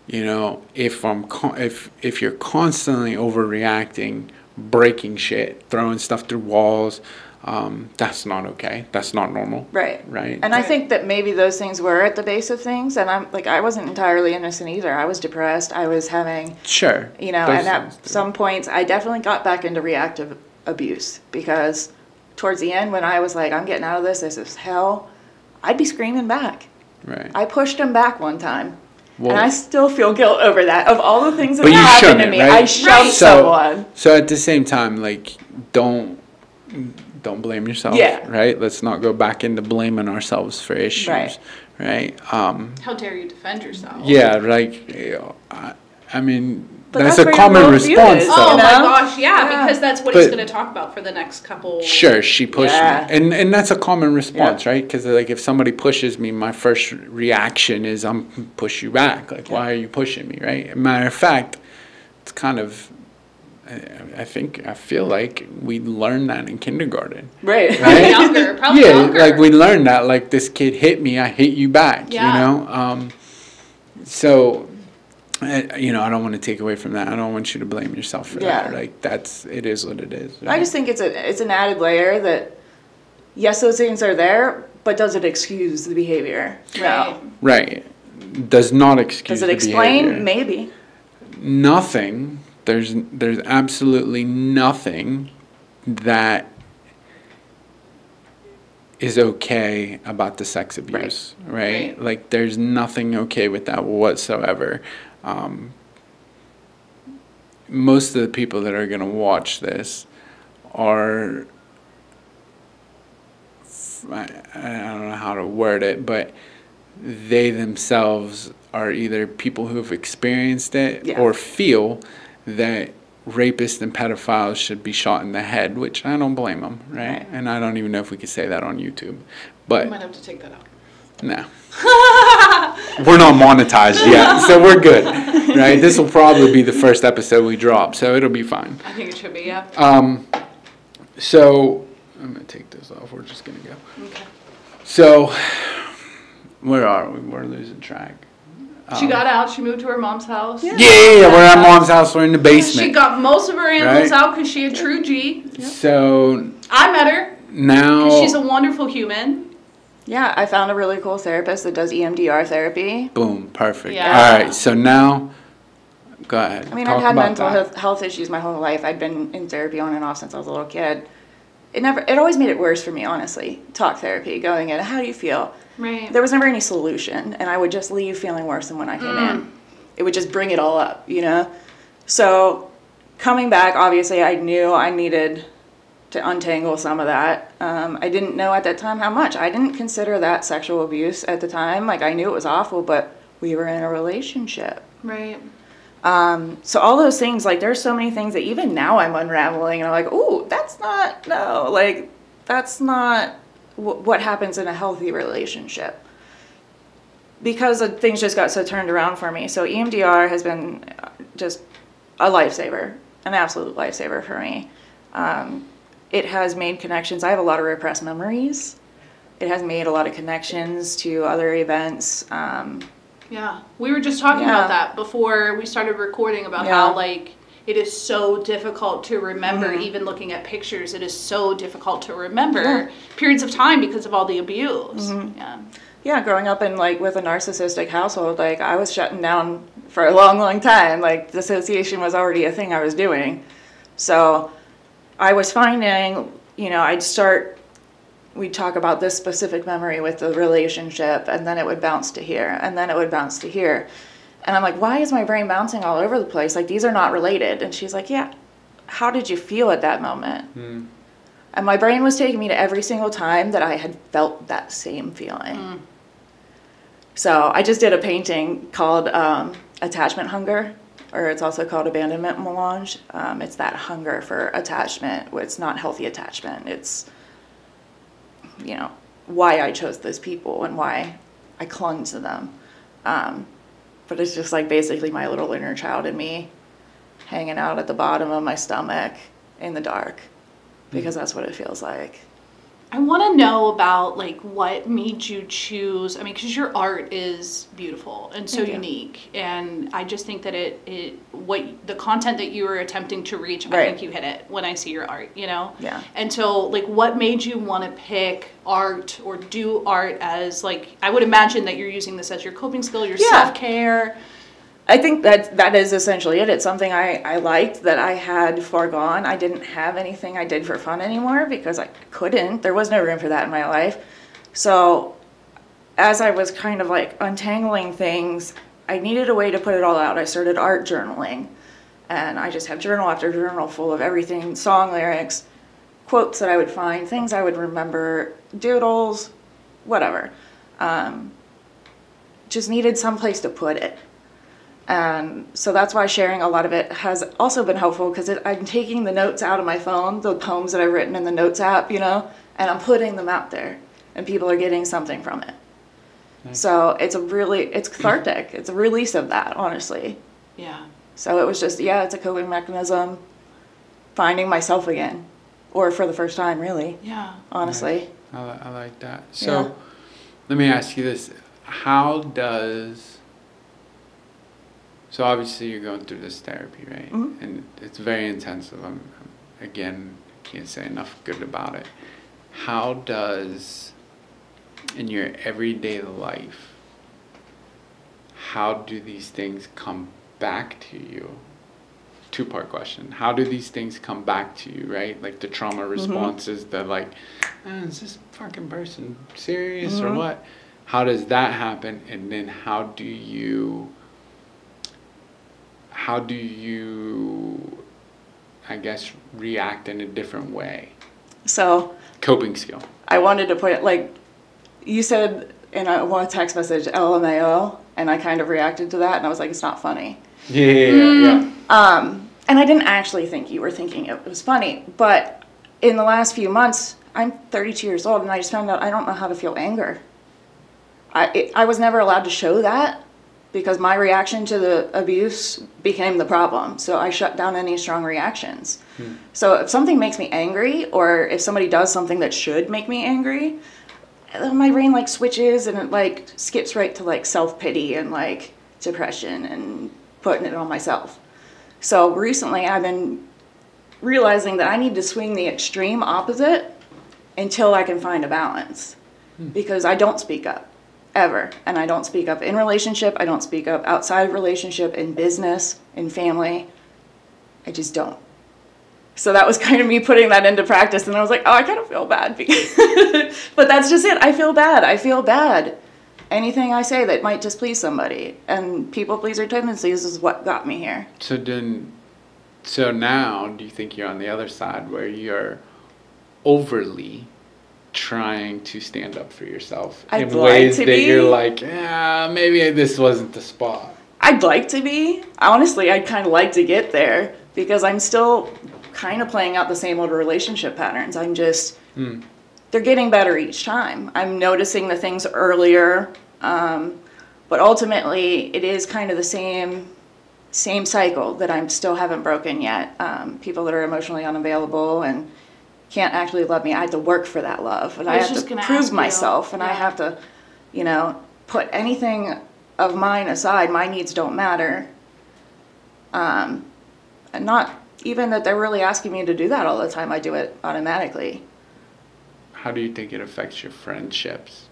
you know, if I'm con- if if you're constantly overreacting, breaking shit, throwing stuff through walls, um, that's not okay. That's not normal. Right. Right. And I think that maybe those things were at the base of things. And I'm like, I wasn't entirely innocent either. I was depressed. I was having, Sure. you know, Those and at some points, I definitely got back into reactive abuse because towards the end, when I was like, I'm getting out of this, this is hell, I'd be screaming back. Right. I pushed him back one time. Well- and I still feel guilt over that. Of all the things that happened to shouldn't, me, right? I shoved Right. So- someone. So at the same time, like, don't don't blame yourself. Yeah. Right. Let's not go back into blaming ourselves for issues. Right. Right. Um. How dare you defend yourself? Yeah. Like. you know, I, I mean, But that's, that's a common response. is. though. Oh You my gosh, yeah, Yeah. because that's what he's going to talk about for the next couple. Sure, she pushed Yeah. me, and and that's a common response, right? Because like if somebody pushes me, my first reaction is I'm push you back. Like, why are you pushing me, right? Matter of fact, it's kind of, I, I think I feel like we learned that in kindergarten. Right. Probably Right? younger, probably yeah, younger. like we learned that. Like this kid hit me, I hit you back. Yeah. You know, um, so. I, you know, I don't want to take away from that. I don't want you to blame yourself for that. Like that's it is what it is. I just think it's a it's an added layer that yes, those things are there, but does it excuse the behavior? Right. No. Right. Does not excuse Does it the explain? behavior. Maybe. Nothing. There's there's absolutely nothing that is okay about the sex abuse, right? Right. Like there's nothing okay with that whatsoever. Um, most of the people that are going to watch this are I, I don't know how to word it, but they themselves are either people who have experienced it Yeah. or feel that rapists and pedophiles should be shot in the head, which I don't blame them, right? Right. And I don't even know if we could say that on YouTube, but but might have to take that out. no. we're not monetized yet, so we're good, right? This will probably be the first episode we drop, so it'll be fine. I think it should be, yeah. Um, so I'm gonna take this off. We're just gonna go. Okay. So where are we? We're losing track. She Um, got out. She moved to her mom's house. Yeah. Yeah, yeah, yeah, we're at mom's house. We're in the basement. She got most of her animals Right. out because she had true G. so I met her now she's a wonderful human. Yeah, I found a really cool therapist that does EMDR therapy. boom, perfect. Yeah. All right, so now go ahead. I mean, Talk I've had mental that. health, health issues my whole life. I'd been in therapy on and off since I was a little kid. It never, it always made it worse for me, honestly. Talk therapy, going in, how do you feel? Right. There was never any solution, and I would just leave feeling worse than when I came in. Mm. It would just bring it all up, you know? So, coming back, obviously, I knew I needed to untangle some of that. Um, I didn't know at that time how much. I didn't consider that sexual abuse at the time. Like, I knew it was awful, but we were in a relationship. right. Um, so all those things, like there's so many things that even now I'm unraveling, and I'm like, oh, that's not no, like that's not w- what happens in a healthy relationship. Because things just got so turned around for me. So EMDR has been uh, just a lifesaver, an absolute lifesaver for me. Um, it has made connections. I have a lot of repressed memories. It has made a lot of connections to other events. Um, Yeah. We were just talking Yeah. about that before we started recording about Yeah. how like it is so difficult to remember Mhm. even looking at pictures it is so difficult to remember Yeah. periods of time because of all the abuse Mhm. yeah Yeah, growing up in like with a narcissistic household, like I was shutting down for a long, long time. Like dissociation was already a thing I was doing. So I was finding, you know, I'd start we'd talk about this specific memory with the relationship and then it would bounce to here and then it would bounce to here. And I'm like, why is my brain bouncing all over the place? Like these are not related. And she's like, yeah, how did you feel at that moment? Mm. And my brain was taking me to every single time that I had felt that same feeling. So I just did a painting called um, Attachment Hunger, or it's also called Abandonment Melange. Um, it's that hunger for attachment. It's not healthy attachment. It's, you know, why I chose those people and why I clung to them. Um, but it's just like basically my little inner child in me hanging out at the bottom of my stomach in the dark because that's what it feels like. I want to know about like what made you choose i mean because your art is beautiful and so unique and i just think that it it what the content that you were attempting to reach i think you hit it when i see your art you know Yeah. And so, like, what made you want to pick art or do art as, like, I would imagine that you're using this as your coping skill, your Yeah. self care. I think that that is essentially it. It's something I, I liked that I had foregone. I didn't have anything I did for fun anymore because I couldn't. There was no room for that in my life. So as I was kind of like untangling things, I needed a way to put it all out. I started art journaling. And I just have journal after journal full of everything, song lyrics, quotes that I would find, things I would remember, doodles, whatever. Um, just needed some place to put it. And so that's why sharing a lot of it has also been helpful because I'm taking the notes out of my phone, the poems that I've written in the notes app, you know, and I'm putting them out there, and people are getting something from it. So it's a really it's cathartic. It's a release of that, honestly. Yeah. So it was just yeah, it's a coping mechanism, finding myself again, or for the first time, really, Yeah. honestly. I, li- I like that. So, Yeah. let me ask you this: How does so obviously you're going through this therapy, right? Mhm. And it's very intensive. I'm, I'm again can't say enough good about it. How does in your everyday life how do these things come back to you? Two part question. How do these things come back to you, right? Like the trauma responses, the like, "Eh, is this fucking person serious or Mhm. what? How does that happen? And then how do you, how do you, I guess, react in a different way? So Coping skill. I wanted to put it like you said in a one text message, LMAO. and I kind of reacted to that, and I was like, it's not funny. Yeah, yeah, Um, and I didn't actually think you were thinking it was funny, but in the last few months, I'm 32 years old, and I just found out I don't know how to feel anger. I it, I was never allowed to show that because my reaction to the abuse became the problem. So I shut down any strong reactions. Hmm. So if something makes me angry, or if somebody does something that should make me angry, my brain like switches and it like skips right to like self pity and like depression and putting it on myself. So recently I've been realizing that I need to swing the extreme opposite until I can find a balance hmm. because I don't speak up ever and I don't speak up in relationship, I don't speak up outside of relationship in business, in family. I just don't. So that was kind of me putting that into practice and I was like, "Oh, I kind of feel bad." but that's just it. I feel bad. I feel bad. Anything I say that might displease somebody and people pleaser tendencies is what got me here. So then, so now, do you think you're on the other side where you're overly trying to stand up for yourself I'd in like ways that be. you're like, yeah, maybe this wasn't the spot. I'd like to be. Honestly, I'd kind of like to get there because I'm still kind of playing out the same old relationship patterns. I'm just, they're getting better each time. I'm noticing the things earlier, um, but ultimately, it is kind of the same same cycle that I'm still haven't broken yet. Um, people that are emotionally unavailable and can't actually love me. I have to work for that love, and I I, have just to gonna prove ask you. myself, and I have to, you know, put anything of mine aside. My needs don't matter. Um, and not even that they're really asking me to do that all the time. I do it automatically. How do you think it affects your friendships?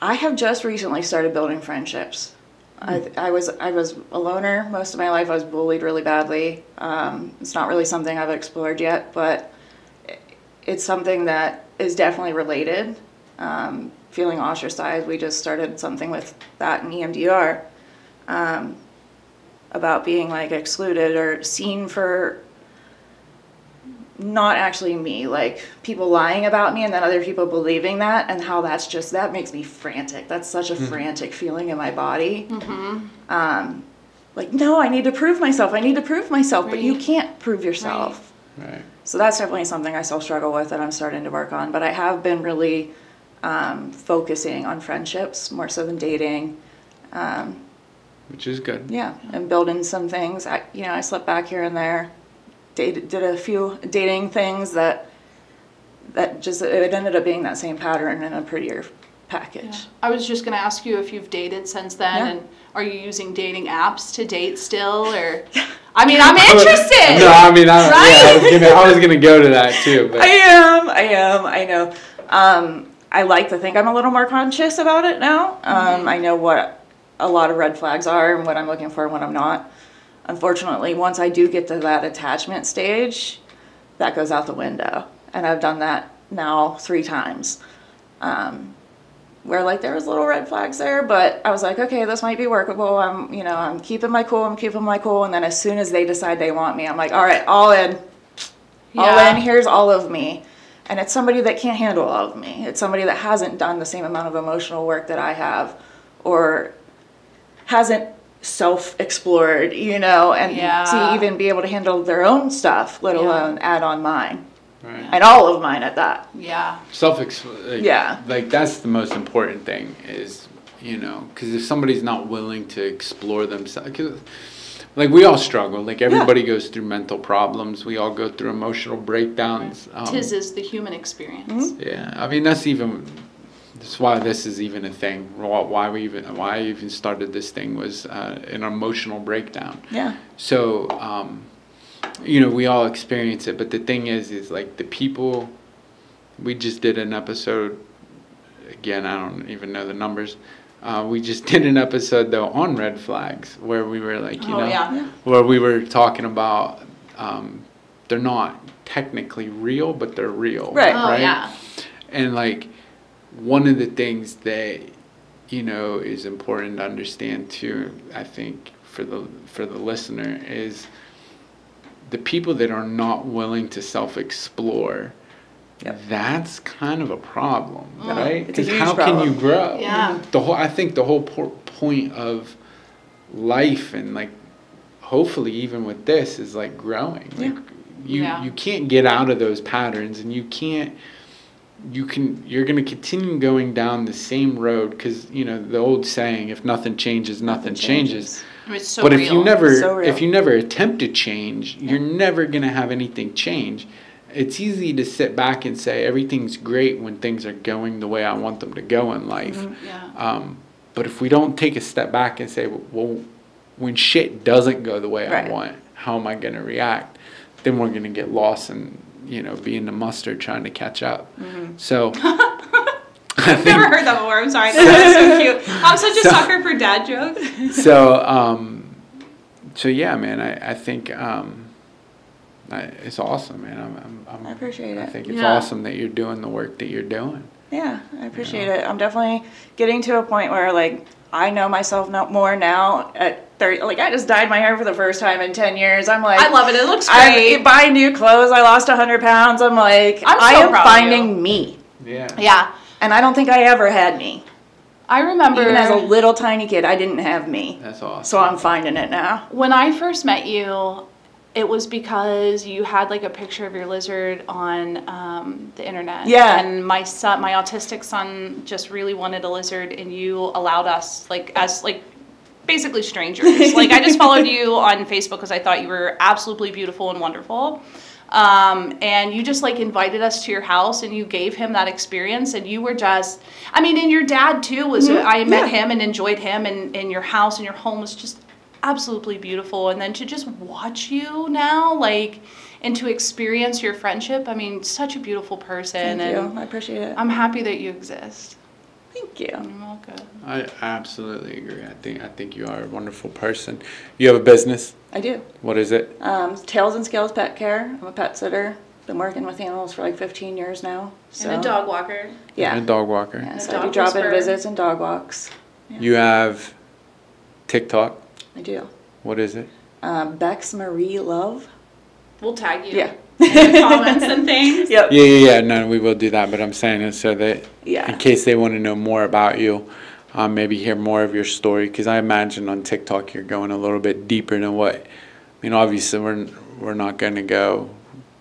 I have just recently started building friendships. I, I was I was a loner most of my life. I was bullied really badly. Um, it's not really something I've explored yet, but it- it's something that is definitely related. Um, feeling ostracized. We just started something with that in EMDR um, about being like excluded or seen for not actually me, like people lying about me and then other people believing that, and how that's just that makes me frantic. That's such a frantic feeling in my body. Um, like, no, I need to prove myself. I need to prove myself, but you can't prove yourself. Right. So that's definitely something I still struggle with that I'm starting to work on. But I have been really um, focusing on friendships more so than dating. Um, Which is good. yeah, and building some things. I, you know, I slept back here and there, dated, did a few dating things that that just it ended up being that same pattern in a prettier package. I was just gonna ask you if you've dated since then, Yeah. and are you using dating apps to date still, or? I mean, I'm interested. No, I mean, I, yeah, I, was gonna, I was gonna go to that too, but I am, I am, I know. Um, I like to think I'm a little more conscious about it now. Um, I know what a lot of red flags are and what I'm looking for and what I'm not. Unfortunately, once I do get to that attachment stage, that goes out the window. And I've done that now three times. Um, where like there was little red flags there, but I was like, okay, this might be workable. I'm, you know, I'm keeping my cool. I'm keeping my cool. And then as soon as they decide they want me, I'm like, all right, all in all in here's all of me and it's somebody that can't handle all of me it's somebody that hasn't done the same amount of emotional work that i have or hasn't self-explored you know and Yeah. to even be able to handle their own stuff let Yeah. alone add on mine right. and all of mine at that. Yeah. self like, Yeah. like that's the most important thing is you know because if somebody's not willing to explore themselves like we all struggle. Like everybody goes through mental problems. We all go through emotional breakdowns. Um, Tis is the human experience. yeah. I mean that's even that's why this is even a thing. Why why we even why i even started this thing was uh, an emotional breakdown. Yeah. So, um, you know, we all experience it, but the thing is, is like the people. We just did an episode. Again, I don't even know the numbers. Uh, we just did an episode though on red flags where we were like, you Oh, know, yeah. where we were talking about um, they're not technically real, but they're real, Right. Oh yeah. and like one of the things that you know is important to understand too, I think for the for the listener is the people that are not willing to self-explore. Yep. That's kind of a problem, mm. right? Because huge how can you grow? Yeah. The whole I think the whole por- point of life and like hopefully even with this is like growing. Like Yeah. you Yeah. you can't get out of those patterns and you can't you can you're going to continue going down the same road cuz you know the old saying if nothing changes nothing, changes. It's so but real. if you never So if you never attempt to change, you're never going to have anything change. It's easy to sit back and say everything's great when things are going the way I want them to go in life. Mm-hmm. yeah. Um, but if we don't take a step back and say, well, when shit doesn't go the way Right. I want, how am I going to react? Then we're going to get lost and you know be in the mustard trying to catch up. Mm-hmm. So I've never heard that before. I'm sorry. That's so cute. I'm such a So- sucker for dad jokes. so um, so yeah, man. I I think um, I, it's awesome, man. I'm, I'm, I'm I appreciate it. I it. think it's Yeah. awesome that you're doing the work that you're doing. Yeah, I appreciate it. I'm definitely getting to a point where like I know myself no more now at 30. Like I just dyed my hair for the first time in 10 years. I'm like I love it. It looks great. I great. buy new clothes. I lost 100 pounds. I'm like I'm I am proud of finding me, Yeah. yeah. And I don't think I ever had me. I remember Even as a little tiny kid, I didn't have me. That's awesome. So I'm finding it now. when I first met you, it was because you had like a picture of your lizard on um, the internet. Yeah. And my son, my autistic son, just really wanted a lizard, and you allowed us, like, as like basically strangers. like, I just followed you on Facebook because I thought you were absolutely beautiful and wonderful. Um, and you just like invited us to your house and you gave him that experience and you were just i mean and your dad too was i met yeah. him and enjoyed him and, and your house and your home was just absolutely beautiful and then to just watch you now like and to experience your friendship i mean such a beautiful person Thank and you. I appreciate it. i'm happy that you exist Thank you. you're welcome I absolutely agree. I think I think you are a wonderful person. You have a business. I do. What is it? Um, Tails and Scales Pet Care. I'm a pet sitter. Been working with animals for like 15 years now. So and a dog walker Yeah. And a dog walker. Yeah, A so I do dog drop-in whisperer. visits and dog walks. You have TikTok. I do. What is it? Um, Bex Marie Love. we'll tag you Yeah. In comments and things Yep. Yeah, yeah, yeah. No, we will do that. But I'm saying it so that Yeah. in case they want to know more about you, um, maybe hear more of your story. Because I imagine on TikTok you're going a little bit deeper than what. I mean, obviously we're we're not going to go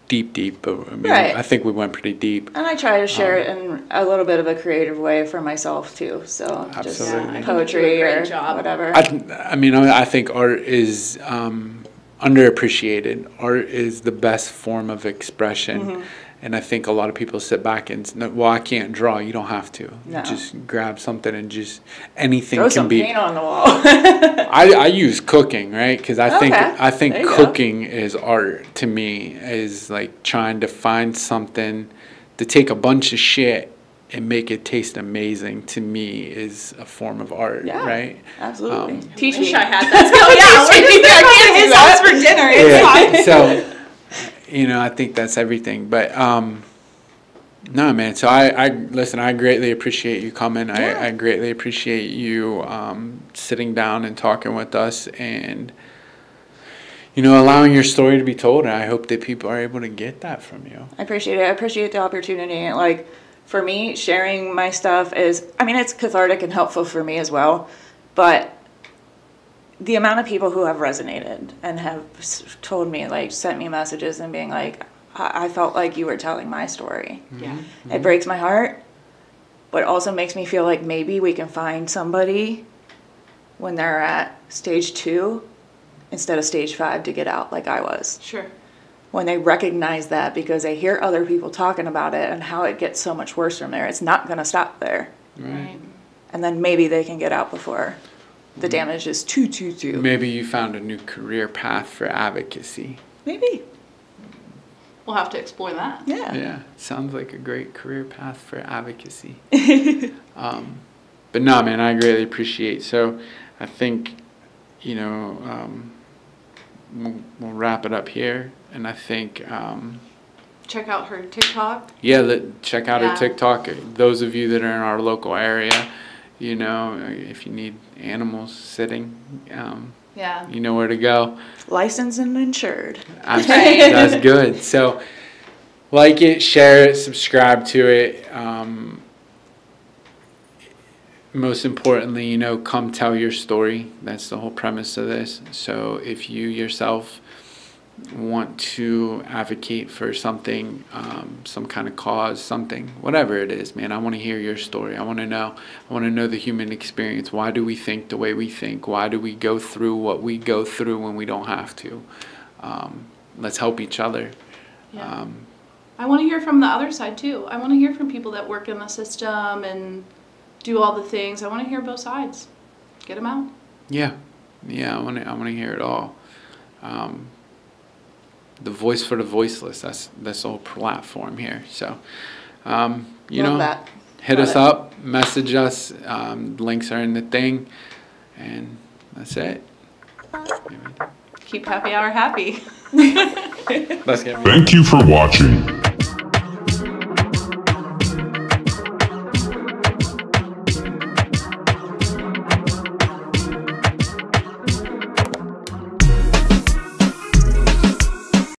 deep, deep. But I mean, Right. I think we went pretty deep. And I try to share it Um, in a little bit of a creative way for myself too. So just Absolutely. Yeah, I think you do a poetry or job. whatever. I, I mean, I I think art is um, underappreciated. Art is the best form of expression. Mm-hmm. And I think a lot of people sit back and, well, I can't draw. You don't have to. No. Just grab something and just anything Throw can some be. paint on the wall. I, I use cooking, right? Because I think I think you go. cooking is art to me. Is like trying to find something to take a bunch of shit and make it taste amazing. To me, is a form of art, yeah. right? Absolutely. Um, Teach wish me. i had that skill yeah we're just I gonna go can't his do house for dinner it's fine Yeah. so, you know, I think that's everything. But um, no, man. So I, I listen. I greatly appreciate you coming. Yeah. I, I greatly appreciate you um, sitting down and talking with us and. You know, allowing your story to be told, and I hope that people are able to get that from you. I appreciate it. I appreciate the opportunity. Like for me, sharing my stuff is I mean it's cathartic and helpful for me as well, but the amount of people who have resonated and have told me like sent me messages and being like I, I felt like you were telling my story. Mm-hmm. yeah. Mm-hmm. It breaks my heart, but also makes me feel like maybe we can find somebody when they're at stage two instead of stage five to get out like I was. Sure when they recognize that because they hear other people talking about it and how it gets so much worse from there. It's not going to stop there. right And then maybe they can get out before the damage is too, too, too. Maybe you found a new career path for advocacy. Maybe. we'll have to explore that Yeah. Yeah, sounds like a great career path for advocacy. um, but no, man, I greatly appreciate. So, I think, you know, um, we'll, we'll wrap it up here, and I think, um, check out her tiktok yeah, let, check out Yeah. our TikTok. Those of you that are in our local area, you know, if you need animals sitting, um, yeah you know where to go. Licensed and insured. Absolutely, that's good. So, like it, share it, subscribe to it. Um, most importantly, you know, come tell your story. That's the whole premise of this. So if you yourself want to advocate for something, um, some kind of cause, something, whatever it is, man, I want to hear your story. I want to know. I want to know the human experience. Why do we think the way we think? Why do we go through what we go through when we don't have to? Um, let's help each other. Yeah. Um, I want to hear from the other side too. I want to hear from people that work in the system and do all the things. I want to hear both sides. Get them out. Yeah, yeah, I want to. I want to hear it all. Um, the voice for the voiceless. That's that's the whole platform here. So, um, you Love know, that. hit Love us it. up, message us. Um, links are in the thing, and that's it. Keep happy hour happy. Let's get. Thank you for watching.